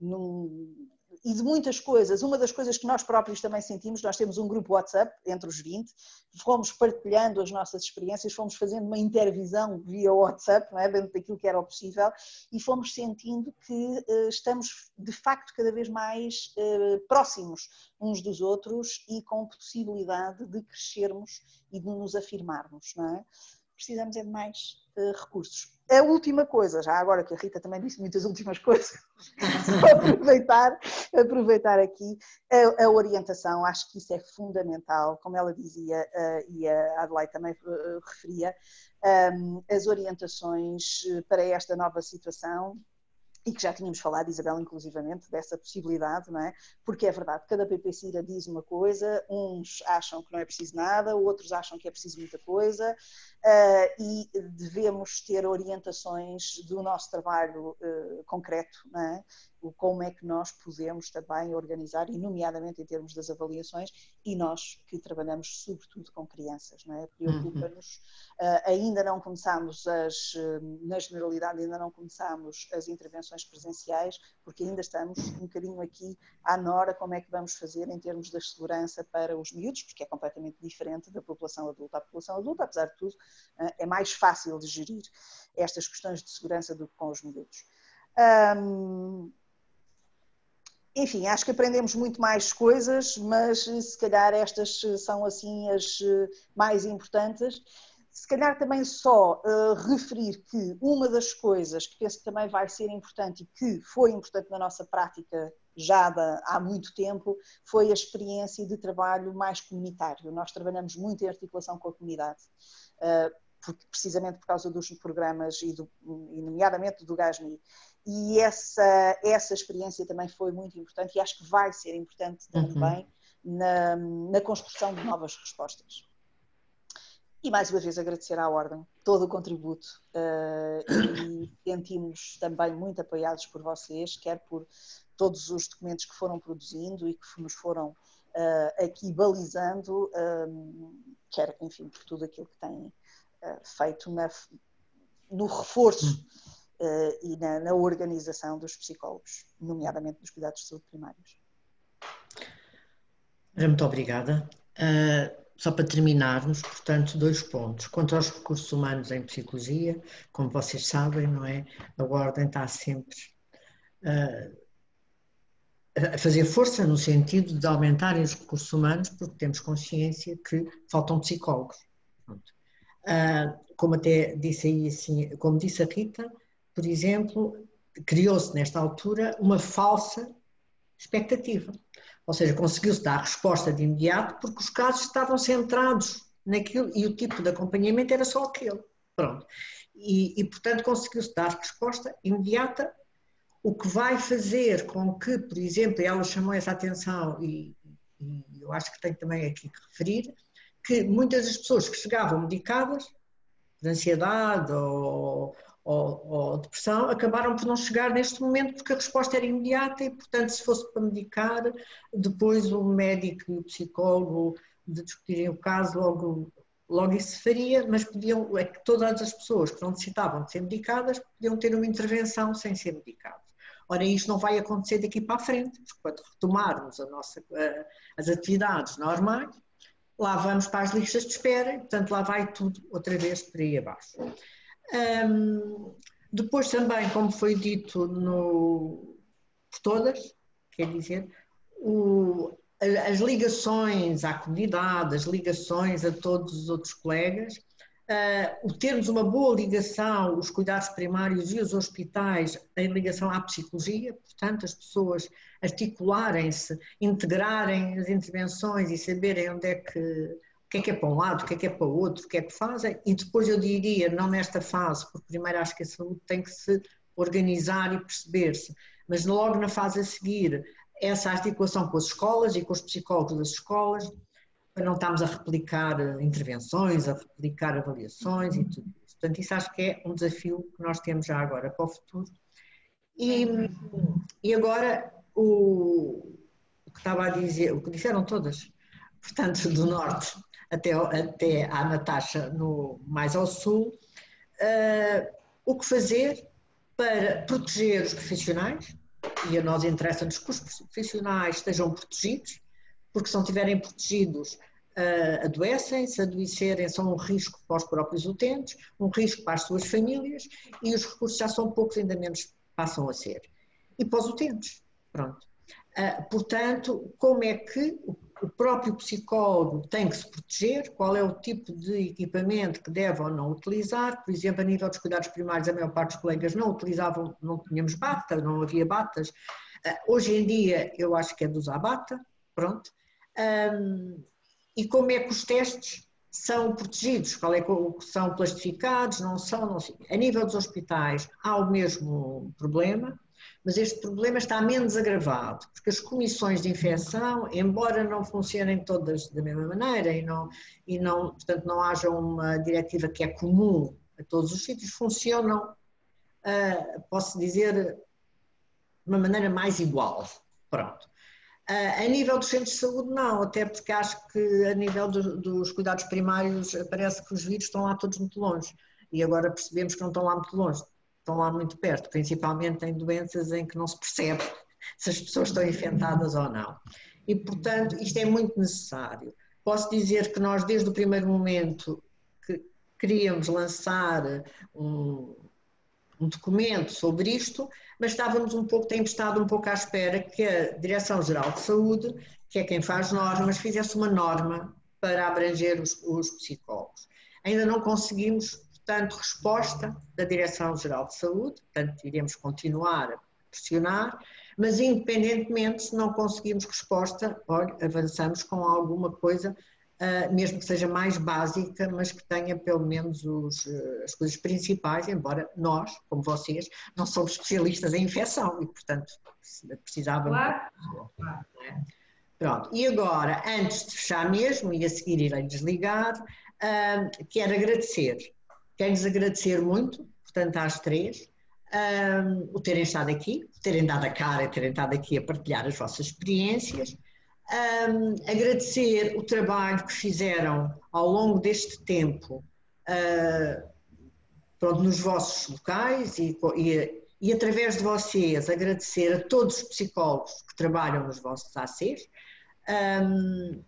num, e de muitas coisas. Uma das coisas que nós próprios também sentimos, nós temos um grupo WhatsApp entre os 20, fomos partilhando as nossas experiências, fomos fazendo uma intervisão via WhatsApp, não é? dentro daquilo que era possível, e fomos sentindo que uh, estamos de facto cada vez mais uh, próximos uns dos outros e com possibilidade de crescermos e de nos afirmarmos. Não é? Precisamos é de mais uh, recursos. A última coisa, já agora que a Rita também disse muitas últimas coisas, aproveitar, aproveitar aqui a, a, orientação, acho que isso é fundamental, como ela dizia uh, e a Adelaide também uh, referia, um, as orientações para esta nova situação. E que já tínhamos falado, Isabel, inclusivamente, dessa possibilidade, não é? Porque é verdade, cada PPCIRA diz uma coisa, uns acham que não é preciso nada, outros acham que é preciso muita coisa, e devemos ter orientações do nosso trabalho uh, concreto, é? o como é que nós podemos também organizar, e nomeadamente em termos das avaliações, e nós que trabalhamos sobretudo com crianças, não é? Preocupa-nos, uh, ainda não começámos as, na generalidade, ainda não começámos as intervenções presenciais, porque ainda estamos um bocadinho aqui à nora como é que vamos fazer em termos da segurança para os miúdos, porque é completamente diferente da população adulta. A população adulta, apesar de tudo, é mais fácil de gerir estas questões de segurança do que com os miúdos. Um, enfim, acho que aprendemos muito mais coisas, mas eh, se calhar estas eh, são assim as eh, mais importantes. Se calhar também só uh, referir que uma das coisas que penso que também vai ser importante e que foi importante na nossa prática já há muito tempo foi a experiência de trabalho mais comunitário. Nós trabalhamos muito em articulação com a comunidade. Uh, porque, precisamente por causa dos programas e, do, e nomeadamente do GASMI. E essa, essa experiência também foi muito importante e acho que vai ser importante uhum. também uhum. na, na construção de novas respostas. E mais uma vez agradecer à Ordem todo o contributo uh, e sentimos também muito apoiados por vocês, quer por todos os documentos que foram produzindo e que nos foram uh, aqui balizando, um, eh, quer, enfim, por tudo aquilo que têm eh, feito na, no reforço uh, e na, na, organização dos psicólogos, nomeadamente dos cuidados de saúde primários. Muito obrigada. Uh, só para terminarmos, portanto, dois pontos. Quanto aos recursos humanos em psicologia, como vocês sabem, não é? A Ordem está sempre uh, a fazer força no sentido de aumentarem os recursos humanos, porque temos consciência que faltam psicólogos. Ah, como até disse aí, assim, como disse a Rita, por exemplo, criou-se nesta altura uma falsa expectativa. Ou seja, conseguiu-se dar resposta de imediato porque os casos estavam centrados naquilo e o tipo de acompanhamento era só aquele. Pronto. E, e portanto, conseguiu-se dar resposta imediata, o que vai fazer com que, por exemplo, ela chamou essa atenção e, e eu acho que tenho também aqui que referir, que muitas das pessoas que chegavam medicadas de ansiedade ou, ou, ou, depressão acabaram por não chegar neste momento porque a resposta era imediata e, portanto, se fosse para medicar, depois o médico e o psicólogo de discutirem o caso logo, logo isso se faria, mas podiam, é que todas as pessoas que não necessitavam de ser medicadas podiam ter uma intervenção sem ser medicadas. Ora, isto não vai acontecer daqui para a frente, porque quando retomarmos nossa, as atividades normais, lá vamos para as listas de espera, e, portanto lá vai tudo outra vez para aí abaixo. Um, depois também, como foi dito no, por todas, quer dizer, o, as ligações à comunidade, as ligações a todos os outros colegas, uh, o termos uma boa ligação, os cuidados primários e os hospitais em ligação à psicologia, portanto, as pessoas articularem-se, integrarem as intervenções e saberem onde é que o que é que é para um lado, o que é que é para o outro, o que é que fazem, e depois eu diria, não nesta fase, porque primeiro acho que a saúde tem que se organizar e perceber-se, mas logo na fase a seguir, essa articulação com as escolas e com os psicólogos das escolas, para não estarmos a replicar intervenções, a replicar avaliações e tudo isso. Portanto, isso acho que é um desafio que nós temos já agora para o futuro. E, e agora, o, o que estava a dizer, o que disseram todas, portanto, do norte até, até à Natasha, no, mais ao sul, uh, o que fazer para proteger os profissionais, e a nós interessa-nos que os profissionais estejam protegidos, porque se não estiverem protegidos, uh, adoecem, se adoecerem são um risco para os próprios utentes, um risco para as suas famílias, e os recursos já são poucos, ainda menos passam a ser. E para os utentes, pronto. Uh, portanto, como é que o próprio psicólogo tem que se proteger, qual é o tipo de equipamento que deve ou não utilizar. Por exemplo, a nível dos cuidados primários, a maior parte dos colegas não utilizavam, não tínhamos bata, não havia batas. Ah, hoje em dia, eu acho que é de usar bata, pronto. E como é que os testes são protegidos? Qual é que são plastificados, não são, não. A nível dos hospitais, há o mesmo problema mas este problema está menos agravado, porque as comissões de infecção, embora não funcionem todas da mesma maneira e não, e não portanto, não haja uma diretiva que é comum a todos os sítios, funcionam, uh, posso dizer, de uma maneira mais igual. Pronto. Uh, a nível dos centros de saúde, não, até porque acho que a nível do, dos cuidados primários parece que os vírus estão lá todos muito longe e agora percebemos que não estão lá muito longe estão lá muito perto, principalmente em doenças em que não se percebe se as pessoas estão infectadas ou não. E, portanto, isto é muito necessário. Posso dizer que nós, desde o primeiro momento que queríamos lançar um, um documento sobre isto, mas estávamos um pouco, temos estado um pouco à espera que a Direção-Geral de Saúde, que é quem faz normas, fizesse uma norma para abranger os, os psicólogos. Ainda não conseguimos portanto, resposta da Direção-Geral de Saúde, portanto, iremos continuar a pressionar, mas independentemente, se não conseguimos resposta, olha, avançamos com alguma coisa, uh, mesmo que seja mais básica, mas que tenha pelo menos os, uh, as coisas principais, embora nós, como vocês, não somos especialistas em infecção e, portanto, precisávamos. Claro. Pronto, e agora, antes de fechar mesmo e a seguir irei desligar, uh, quero agradecer Quero-lhes agradecer muito, portanto, às três, um, o terem estado aqui, terem dado a cara, terem estado aqui a partilhar as vossas experiências. Um, agradecer o trabalho que fizeram ao longo deste tempo uh, pronto, nos vossos locais e, e, e, através de vocês agradecer a todos os psicólogos que trabalham nos vossos ACs um,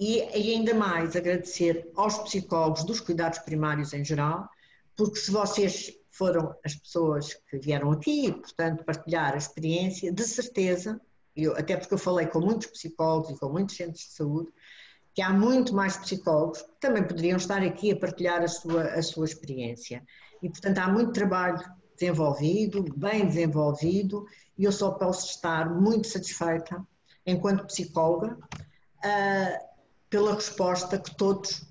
e, e ainda mais agradecer aos psicólogos dos cuidados primários em geral, porque se vocês foram as pessoas que vieram aqui, portanto, partilhar a experiência, de certeza, eu, até porque eu falei com muitos psicólogos e com muitos centros de saúde, que há muito mais psicólogos que também poderiam estar aqui a partilhar a sua, a sua experiência. E, portanto, há muito trabalho desenvolvido, bem desenvolvido, e eu só posso estar muito satisfeita, enquanto psicóloga, uh, pela resposta que todos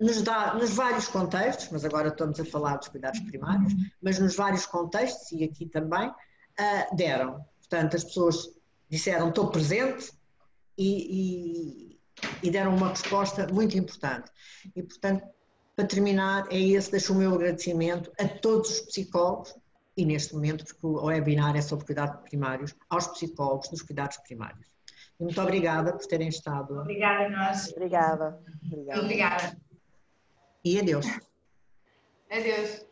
nos dá, nos vários contextos, mas agora estamos a falar dos cuidados primários, mas nos vários contextos, e aqui também, uh, deram. Portanto, as pessoas disseram estou presente e, e, e, deram uma resposta muito importante. E, portanto, para terminar, é esse, deixo o meu agradecimento a todos os psicólogos e, neste momento, porque o webinar é sobre cuidados primários, aos psicólogos dos cuidados primários. E muito obrigada por terem estado. Obrigada a nós. Obrigada. Obrigada. obrigada. E adeus. adeus.